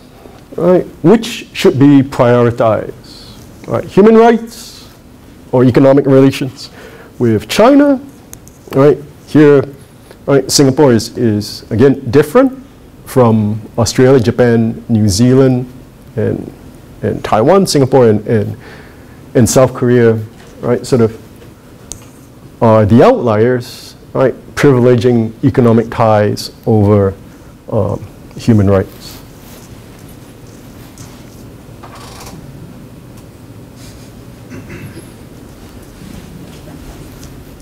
[SPEAKER 2] right, which should be prioritized, right, human rights or economic relations with China, right, here, right, Singapore is, is again different from Australia, Japan, New Zealand, and, and Taiwan, Singapore, and, and, and South Korea, right, sort of are the outliers, right, privileging economic ties over um, human rights.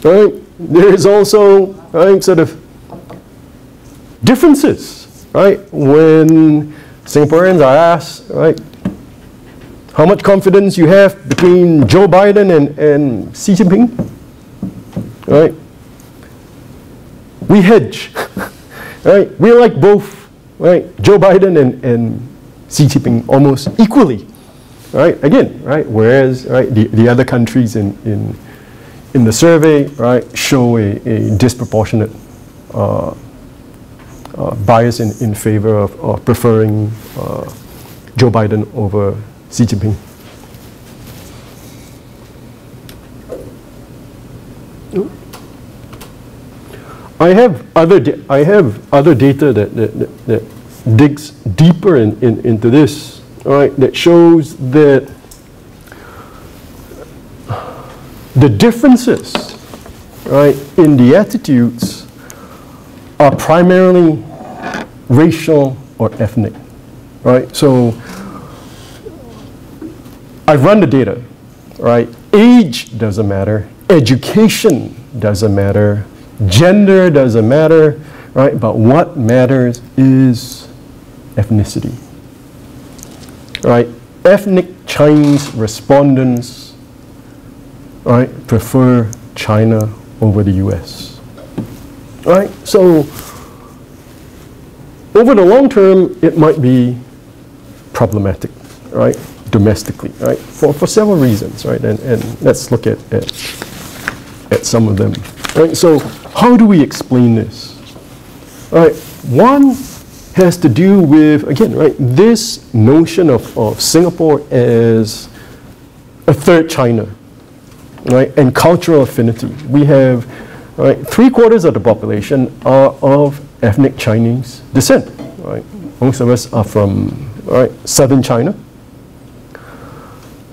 [SPEAKER 2] Right? There is also right, sort of differences, right? When Singaporeans are asked, right, how much confidence you have between Joe Biden and, and Xi Jinping, right? We hedge. (laughs) Right? We like both, right? Joe Biden and, and Xi Jinping almost equally, right? Again, right? Whereas, right, the, the other countries in, in, in the survey, right, show a, a disproportionate uh, uh, bias in, in favor of, of preferring uh, Joe Biden over Xi Jinping. I have other, I have other data that, that, that, that digs deeper in, in, into this, right, that shows that the differences, right, in the attitudes are primarily racial or ethnic, right? So I've run the data, right? Age doesn't matter, education doesn't matter, Gender doesn't matter, right? But what matters is ethnicity, right? Ethnic Chinese respondents, right, prefer China over the US, right? So over the long term, it might be problematic, right? Domestically, right? For, for several reasons, right? And, and let's look at, at, at some of them. Right? So how do we explain this? All right, one has to do with, again, right, this notion of, of Singapore as a third China, right, and cultural affinity. We have, right, three quarters of the population are of ethnic Chinese descent, right? Most of us are from, right, southern China.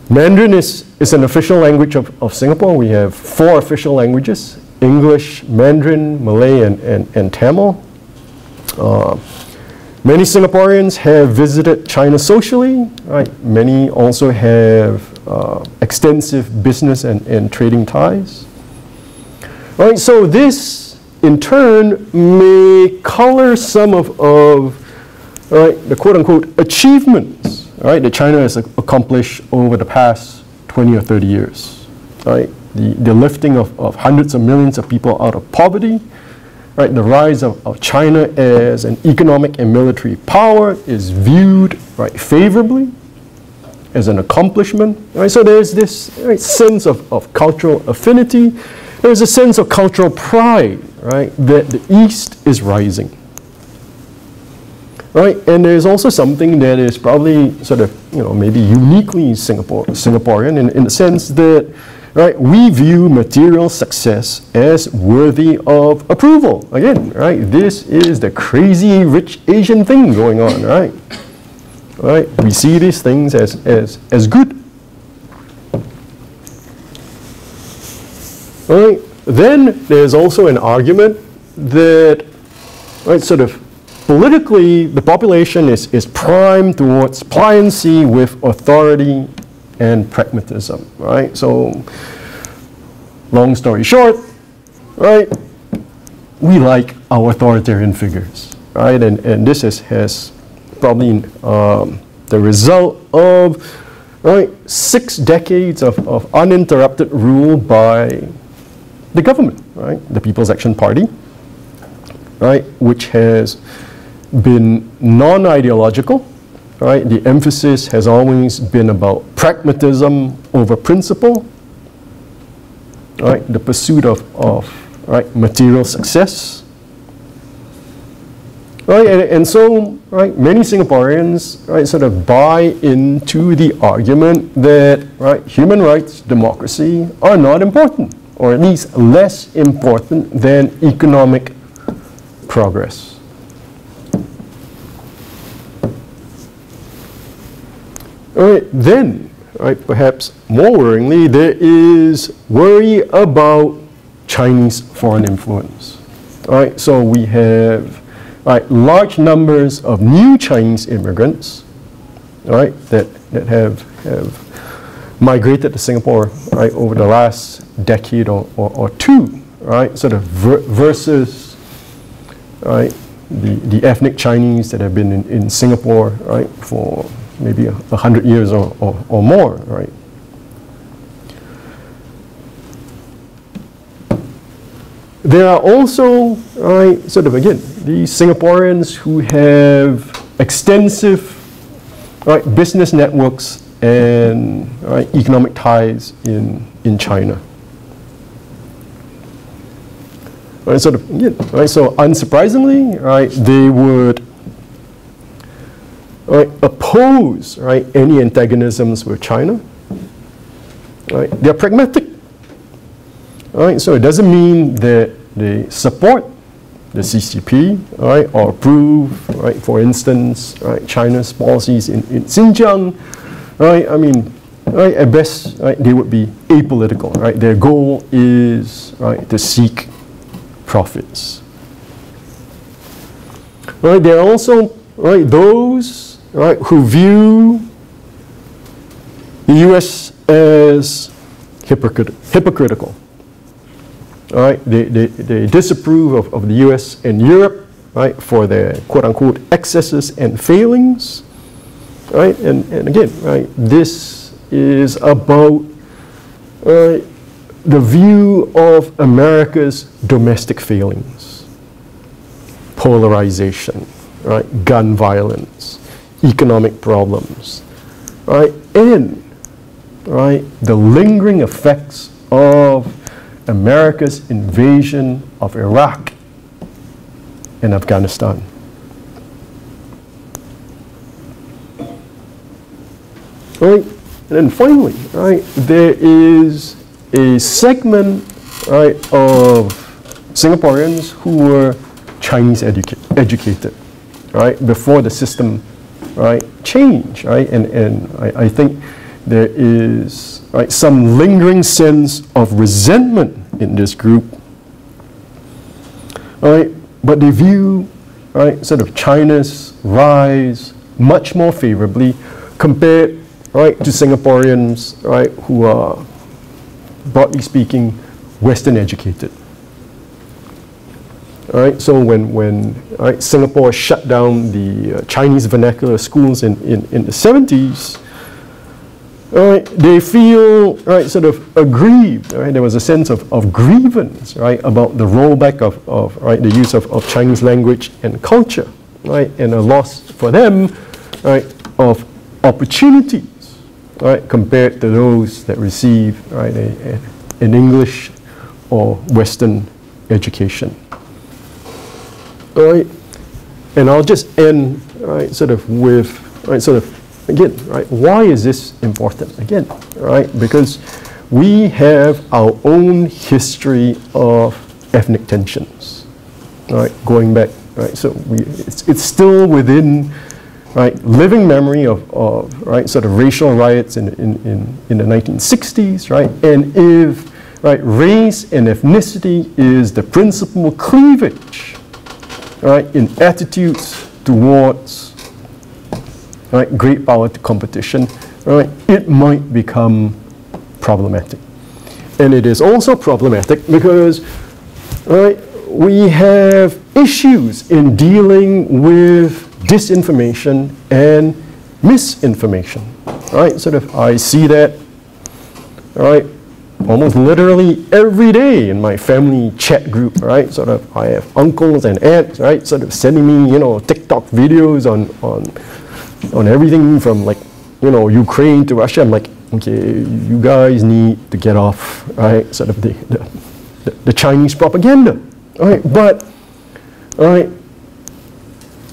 [SPEAKER 2] Mandarin is, is an official language of, of Singapore. We have four official languages, English, Mandarin, Malay, and, and, and Tamil. Uh, many Singaporeans have visited China socially. Right? Many also have uh, extensive business and, and trading ties. Right? So this, in turn, may color some of, of right, the quote-unquote achievements right, that China has accomplished over the past 20 or 30 years. Right? the, the lifting of, of hundreds of millions of people out of poverty, right? The rise of, of China as an economic and military power is viewed right, favorably as an accomplishment. Right? So there's this right, sense of, of cultural affinity. There's a sense of cultural pride, right, that the East is rising. Right, and there's also something that is probably sort of, you know, maybe uniquely Singapore, Singaporean in, in the sense that right, we view material success as worthy of approval. Again, right, this is the crazy rich Asian thing going on, right? Right, we see these things as, as, as good. Right, then there's also an argument that, right, sort of politically, the population is, is primed towards pliancy with authority and pragmatism, right? So, long story short, right, we like our authoritarian figures, right? And, and this is, has probably um, the result of, right, six decades of, of uninterrupted rule by the government, right? The People's Action Party, right, which has been non-ideological, right? The emphasis has always been about pragmatism over principle, right? The pursuit of, of right, material success. Right, and, and so, right, many Singaporeans, right, sort of buy into the argument that, right, human rights, democracy are not important, or at least less important than economic progress. All right, then, right, perhaps more worryingly, there is worry about Chinese foreign influence. Right, so we have right, large numbers of new Chinese immigrants right, that, that have, have migrated to Singapore right, over the last decade or, or, or two, right, sort of ver versus right, the, the ethnic Chinese that have been in, in Singapore right, for maybe a, a hundred years or, or, or more, right? There are also, right, sort of again, these Singaporeans who have extensive right, business networks and right, economic ties in, in China. Right, sort of, again, right, so unsurprisingly, right, they would right, oppose right, any antagonisms with China. Right? They're pragmatic. Right? So it doesn't mean that they support the CCP right, or approve, right, for instance, right, China's policies in, in Xinjiang. Right? I mean, right, at best, right, they would be apolitical. Right? Their goal is right, to seek profits. Right? There are also right, those right, who view the U.S. as hypocrit hypocritical. Right, they, they, they disapprove of, of the U.S. and Europe, right, for their quote-unquote excesses and failings, right, and, and again, right, this is about the view of America's domestic failings, polarization, right, gun violence, economic problems, right? And, right, the lingering effects of America's invasion of Iraq and Afghanistan. Right? And then finally, right, there is a segment, right, of Singaporeans who were Chinese educa educated, right, before the system right, change, right? And, and I, I think there is right, some lingering sense of resentment in this group, right? But they view, right, sort of China's rise much more favorably compared, right, to Singaporeans, right, who are, broadly speaking, Western educated. All right, so when, when Singapore shut down the uh, Chinese vernacular schools in, in, in the 70s, all right, they feel right, sort of aggrieved. Right? There was a sense of, of grievance right, about the rollback of, of right, the use of, of Chinese language and culture, right, and a loss for them right, of opportunities right, compared to those that receive right, a, a, an English or Western education. All right? And I'll just end, right, sort of with, right, sort of, again, right, why is this important? Again, right, because we have our own history of ethnic tensions, right, going back, right, so we, it's, it's still within, right, living memory of, of right, sort of racial riots in, in, in, in the 1960s, right, and if, right, race and ethnicity is the principal cleavage, right, in attitudes towards, right, great power competition, right, it might become problematic. And it is also problematic because right, we have issues in dealing with disinformation and misinformation. Right? Sort of I see that right almost literally every day in my family chat group, right? Sort of I have uncles and aunts, right, sort of sending me, you know, TikTok videos on on on everything from like, you know, Ukraine to Russia. I'm like, okay, you guys need to get off, right, sort of the, the, the Chinese propaganda, right? But, right,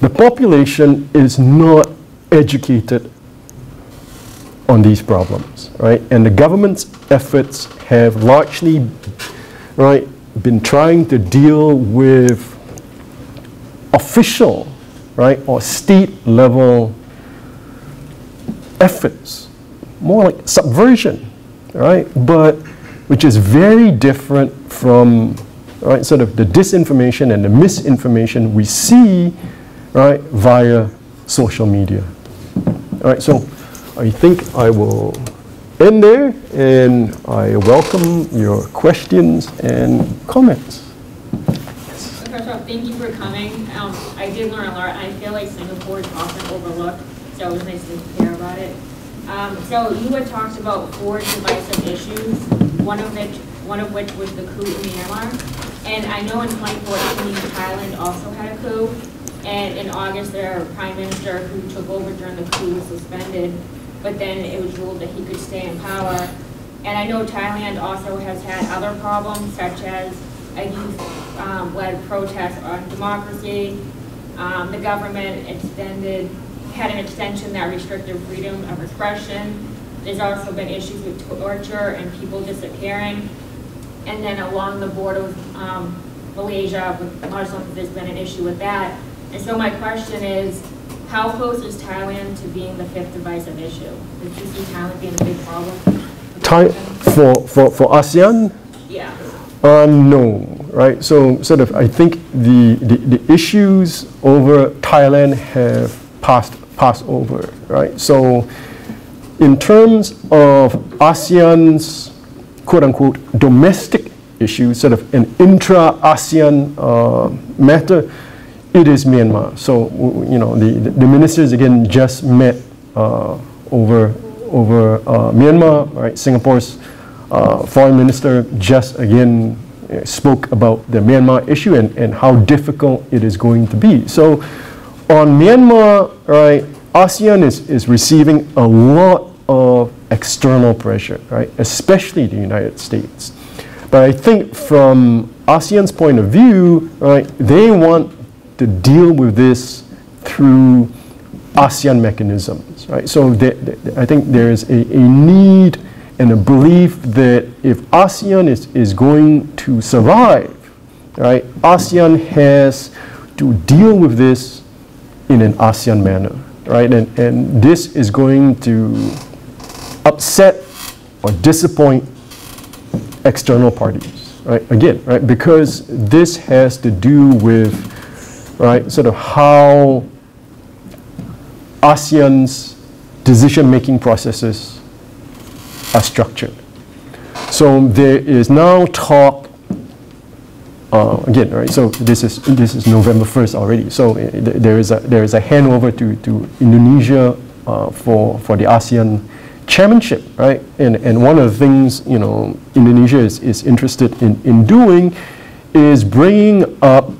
[SPEAKER 2] the population is not educated on these problems, right? And the government's efforts have largely, right, been trying to deal with official, right, or state level efforts more like subversion, right? But which is very different from right sort of the disinformation and the misinformation we see right via social media. All right, so I think I will end there and I welcome your questions and comments.
[SPEAKER 3] Thank you for coming. Um, I did learn a lot. I feel like Singapore is often overlooked, so it was nice to hear about it. Um, so you had talked about four divisive issues, one of which, one of which was the coup in Myanmar. And I know in 2014, Thailand also had a coup. And in August, their prime minister who took over during the coup was suspended. But then it was ruled that he could stay in power. And I know Thailand also has had other problems, such as a youth-led um, protest on democracy. Um, the government extended had an extension that restricted freedom of expression. There's also been issues with torture and people disappearing. And then along the border with um, Malaysia, with Muslims, there's been an issue with that. And so my question is, how close is Thailand to being the fifth divisive issue? Does you see Thailand being a big problem?
[SPEAKER 2] Thai, for, for, for ASEAN?
[SPEAKER 3] Yeah.
[SPEAKER 2] Uh, no, right? So sort of, I think the, the, the issues over Thailand have passed pass over, right? So in terms of ASEAN's quote-unquote domestic issues, sort of an intra-ASEAN uh, matter, it is Myanmar. So, you know, the, the ministers again just met uh, over, over uh, Myanmar, right? Singapore's uh, foreign minister just again spoke about the Myanmar issue and, and how difficult it is going to be. So on Myanmar, right, ASEAN is, is receiving a lot of external pressure, right, especially the United States. But I think from ASEAN's point of view, right, they want to deal with this through ASEAN mechanisms, right? So they, they, I think there is a, a need and a belief that if ASEAN is, is going to survive, right, ASEAN has to deal with this in an ASEAN manner, right? And, and this is going to upset or disappoint external parties, right? Again, right? Because this has to do with, right, sort of how ASEAN's decision-making processes are structured. So there is now talk uh, again, right? So this is this is November 1st already. So uh, there is a there is a handover to to Indonesia uh, for for the ASEAN chairmanship, right? And and one of the things you know Indonesia is is interested in in doing is bringing up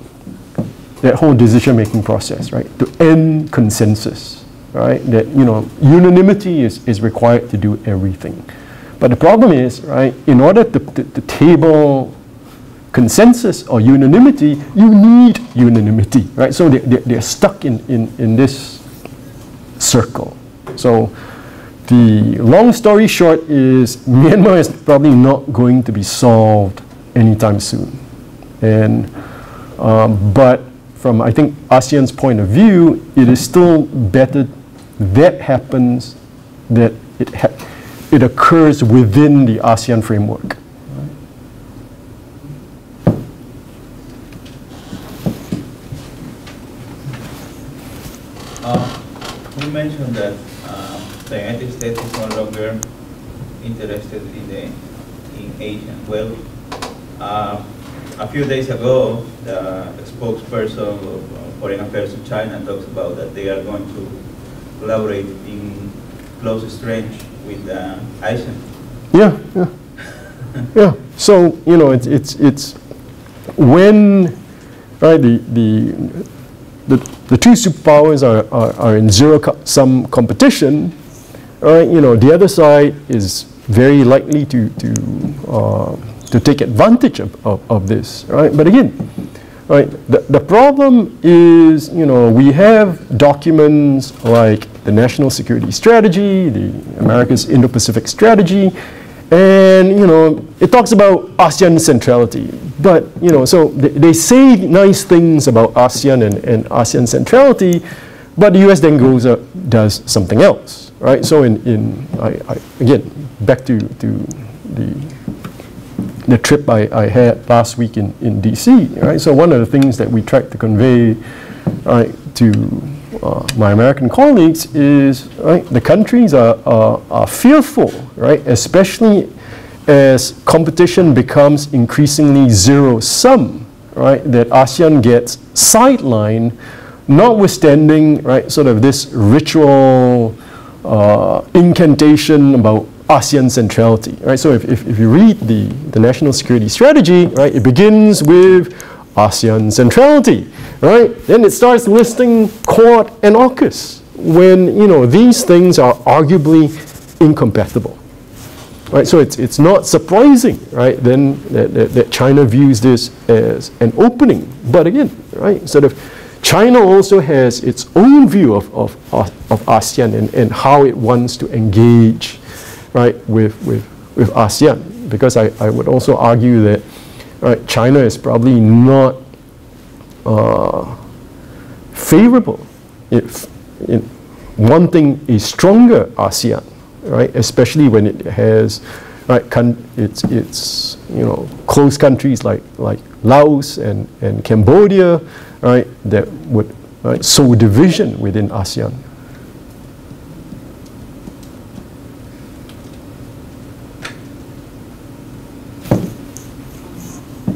[SPEAKER 2] that whole decision making process, right? To end consensus, right? That you know unanimity is is required to do everything. But the problem is, right? In order to, to, to table consensus or unanimity, you need unanimity, right? So they, they, they're stuck in, in, in this circle. So the long story short is Myanmar is probably not going to be solved anytime soon. And, um, but from, I think, ASEAN's point of view, it is still better that happens, that it, ha it occurs within the ASEAN framework.
[SPEAKER 4] Uh, you mentioned that uh, the United States is no longer interested in the in Asia. Well, uh, a few days ago, the spokesperson of Foreign Affairs in China talks about that they are going to collaborate in close exchange with uh, ASEAN.
[SPEAKER 2] Yeah, yeah. (laughs) yeah. So, you know, it's, it's, it's when, right, the, the, the, the two superpowers are, are, are in zero-sum competition, right, you know, the other side is very likely to, to, uh, to take advantage of, of, of this, right? But again, right, the, the problem is, you know, we have documents like the National Security Strategy, the America's Indo-Pacific Strategy, and, you know, it talks about ASEAN centrality. But, you know, so they, they say nice things about ASEAN and, and ASEAN centrality, but the US then goes up, does something else, right? So in, in I, I, again, back to, to the, the trip I, I had last week in, in DC, right? So one of the things that we tried to convey right, to uh, my American colleagues is right, the countries are, are, are fearful, right, especially as competition becomes increasingly zero sum, right, that ASEAN gets sidelined, notwithstanding, right, sort of this ritual uh, incantation about ASEAN centrality, right? So if, if, if you read the, the national security strategy, right, it begins with ASEAN centrality, right? Then it starts listing Quad and AUKUS when, you know, these things are arguably incompatible. Right, so it's, it's not surprising, right, then that, that, that China views this as an opening. But again, right, sort of China also has its own view of, of, of ASEAN and, and how it wants to engage right, with, with, with ASEAN. Because I, I would also argue that right, China is probably not uh, favorable if in wanting a stronger ASEAN, right? Especially when it has right, it's, it's you know close countries like like Laos and, and Cambodia, right? That would right, sow division within ASEAN.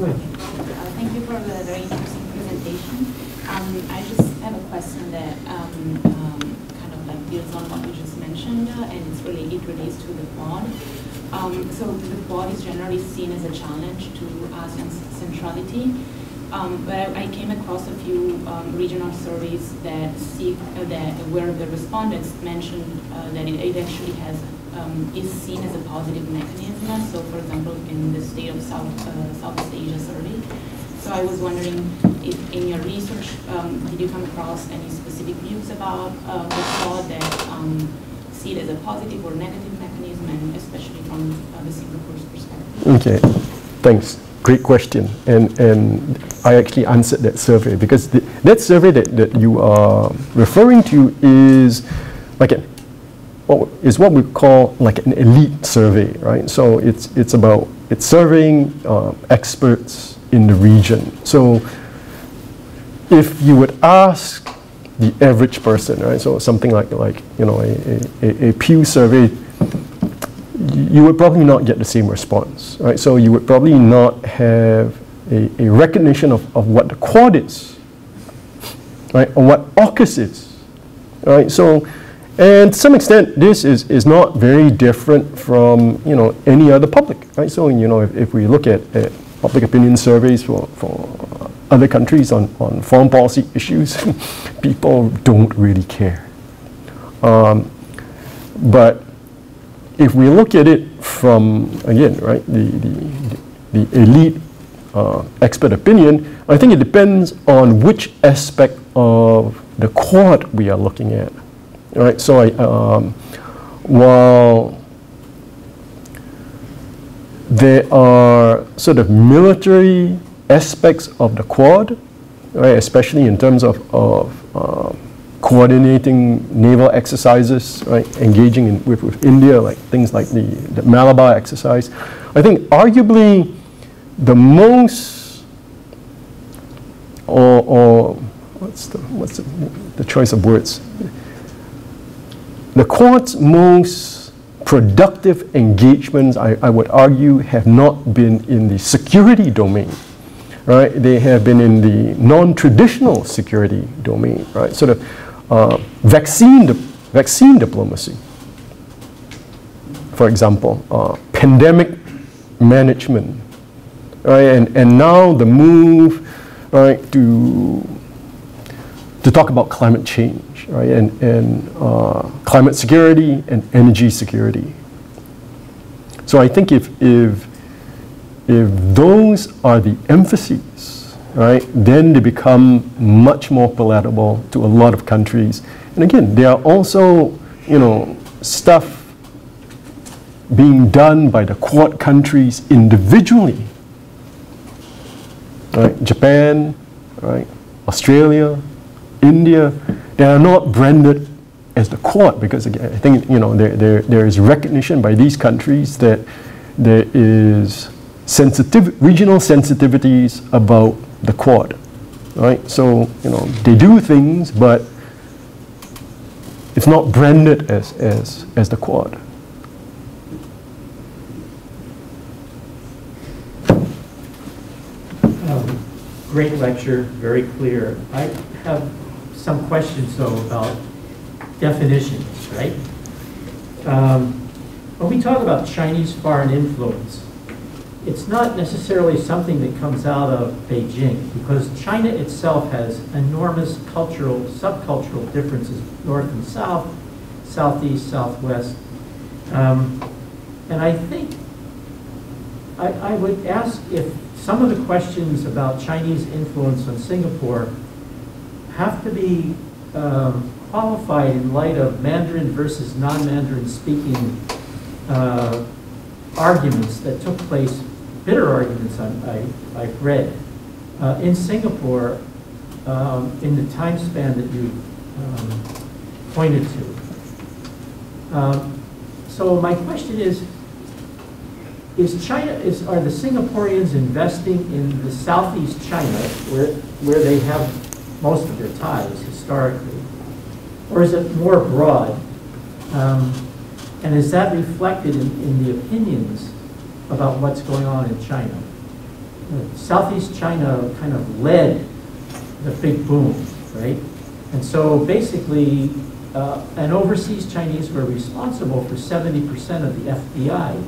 [SPEAKER 5] Thank you for the very interesting presentation. Um, I just have a question that um, um, kind of like builds on what you just mentioned, uh, and it's really it relates to the Quad. Um, so the Quad is generally seen as a challenge to ASEAN's centrality. Um, but I, I, came across a few um, regional surveys that seek uh, that where the respondents mentioned uh, that it, it, actually has um, is seen as a positive mechanism. So, for example, in the state of South uh, Southeast Asia survey. So I was wondering if in your research um, did you come across any specific views about uh, the Quad that um, see it as a positive or negative mechanism, and especially from uh, the Singapore's perspective.
[SPEAKER 2] Okay, thanks great question. And, and I actually answered that survey because the, that survey that, that you are referring to is like a, is what we call like an elite survey, right? So it's, it's about, it's surveying uh, experts in the region. So if you would ask the average person, right? So something like, like you know, a, a, a Pew survey you would probably not get the same response, right? So you would probably not have a, a recognition of, of what the quad is, right? Or what AUKUS is, right? So, and to some extent, this is, is not very different from, you know, any other public, right? So, you know, if, if we look at, at public opinion surveys for, for other countries on, on foreign policy (laughs) issues, people don't really care. Um, but if we look at it from, again, right, the, the, the elite uh, expert opinion, I think it depends on which aspect of the quad we are looking at. Right, so I, um, while there are sort of military aspects of the Quad, right, especially in terms of, of uh, coordinating naval exercises, right, engaging in, with, with India, like things like the, the Malabar exercise. I think arguably the most, or, or what's, the, what's the, the choice of words? The Quad's most productive engagements, I, I would argue, have not been in the security domain right? They have been in the non-traditional security domain, right? Sort of uh, vaccine, di- vaccine diplomacy, for example, uh, pandemic management, right? And, and now the move, right, to, to talk about climate change, right? And, and uh, climate security and energy security. So I think if, if if those are the emphases, right, then they become much more palatable to a lot of countries. And again, there are also, you know, stuff being done by the Quad countries individually. Right? Japan, right? Australia, India, they are not branded as the Quad because again, I think you know there, there, there is recognition by these countries that there is sensitive, regional sensitivities about the Quad, right? So, you know, they do things, but it's not branded as, as, as the Quad.
[SPEAKER 6] Um, Great lecture, very clear. I have some questions though about definitions, right? Um, When we talk about Chinese foreign influence, it's not necessarily something that comes out of Beijing because China itself has enormous cultural, subcultural differences, north and south, southeast, southwest. Um, and I think I, I would ask if some of the questions about Chinese influence on Singapore have to be um, qualified in light of Mandarin versus non-Mandarin speaking uh, arguments that took place bitter arguments I, I, I've read uh, in Singapore um, in the time span that you um, pointed to. Um, so my question is, is China, is, are the Singaporeans investing in the Southeast China where, where they have most of their ties historically? Or is it more broad? Um, and is that reflected in, in the opinions about what's going on in China. Southeast China kind of led the big boom, right? And so basically, uh, and overseas Chinese were responsible for 70% of the FDI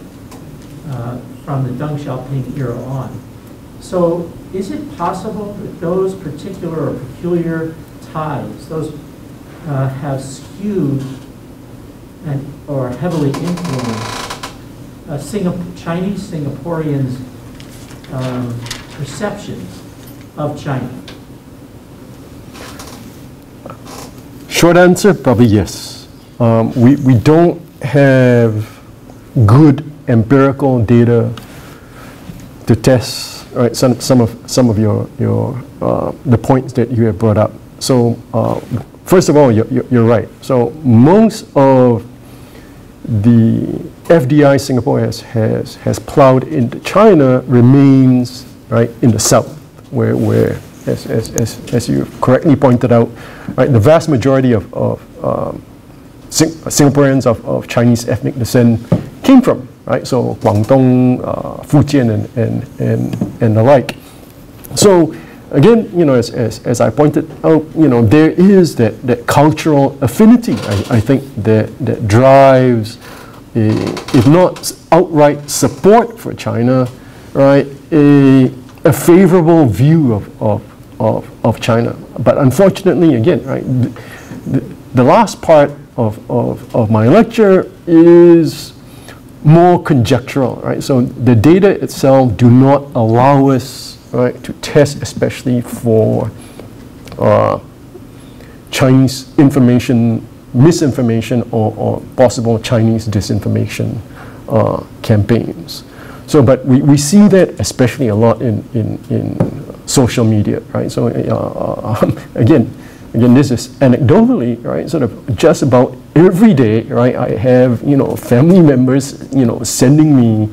[SPEAKER 6] uh, from the Deng Xiaoping era on. So is it possible that those particular or peculiar ties, those uh, have skewed and or heavily influenced uh, Singap Chinese Singaporeans' um, perceptions of China?
[SPEAKER 2] Short answer, probably yes. Um, we, we don't have good empirical data to test right, some, some of, some of your, your, uh, the points that you have brought up. So uh, first of all, you're, you're right. So most of the FDI Singapore has, has, has plowed into China remains right in the south, where, where as, as, as, as you correctly pointed out, right, the vast majority of, of um, Sing Singaporeans of, of Chinese ethnic descent came from, right? So Guangdong, uh, Fujian, and, and, and, and the like. So again, you know, as, as, as I pointed out, you know, there is that, that cultural affinity, I, I think, that, that drives a, if not outright support for China, right, a, a favorable view of, of, of, of China. But unfortunately, again, right, the, the last part of, of, of my lecture is more conjectural, right? So the data itself do not allow us, right, to test especially for uh, Chinese information misinformation or, or possible Chinese disinformation uh, campaigns. So, but we, we see that especially a lot in, in, in social media, right? So, uh, um, (laughs) again, again, this is anecdotally, right? Sort of just about every day, right? I have, you know, family members, you know, sending me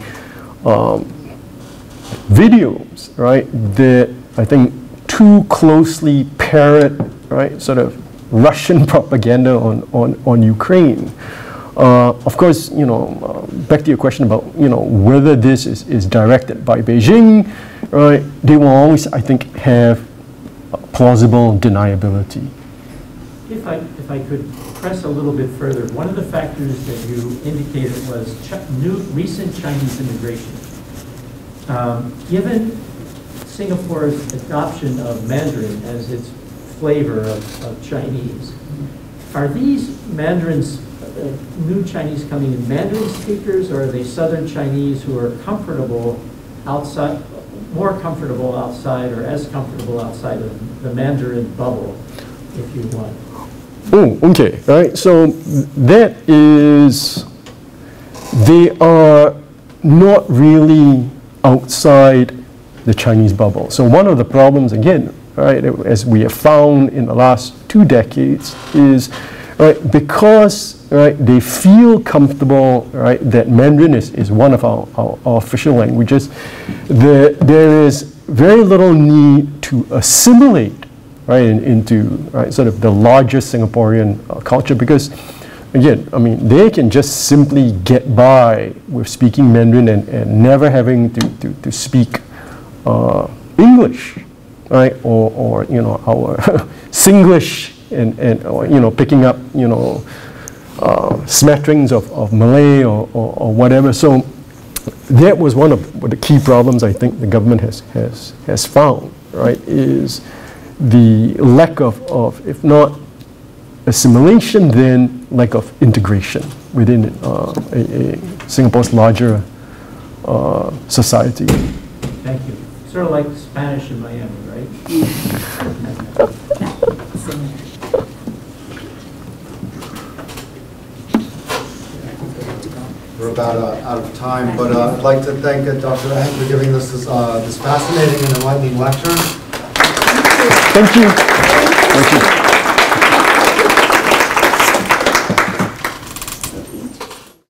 [SPEAKER 2] um, videos, right? That I think too closely parrot, right? Sort of Russian (laughs) propaganda on, on, on Ukraine. Uh, of course, you know, uh, back to your question about, you know, whether this is, is directed by Beijing, right, they will always, I think, have plausible deniability.
[SPEAKER 6] If I, if I could press a little bit further, one of the factors that you indicated was Chi- new, recent Chinese immigration. Um, Given Singapore's adoption of Mandarin as its flavor of, of Chinese, are these Mandarins, uh, new Chinese coming in Mandarin speakers, or are they Southern Chinese who are comfortable outside, more comfortable outside, or as comfortable outside of the Mandarin bubble, if you want?
[SPEAKER 2] Oh, okay, All right. So that is, they are not really outside the Chinese bubble. So one of the problems, again, right, as we have found in the last two decades, is right because right? They feel comfortable right? That Mandarin is, is one of our, our, our official languages. The, there is very little need to assimilate right, in- into right, sort of the larger Singaporean uh, culture because, again, I mean, they can just simply get by with speaking Mandarin and, and never having to, to, to speak uh, English, right, or, or, you know, our (laughs) Singlish and, and, or, you know, picking up, you know, uh, smatterings of, of Malay or, or, or whatever. So that was one of the key problems I think the government has, has, has found, right, is the lack of, of, if not assimilation, then lack of integration within uh, a, a Singapore's larger uh, society.
[SPEAKER 6] Thank you. Sort of like Spanish in Miami, right? (laughs)
[SPEAKER 1] We're about uh, out of time, but uh, I'd like to thank uh, Dr. Ang for giving us this uh, this fascinating and enlightening lecture.
[SPEAKER 2] Thank you. Thank you.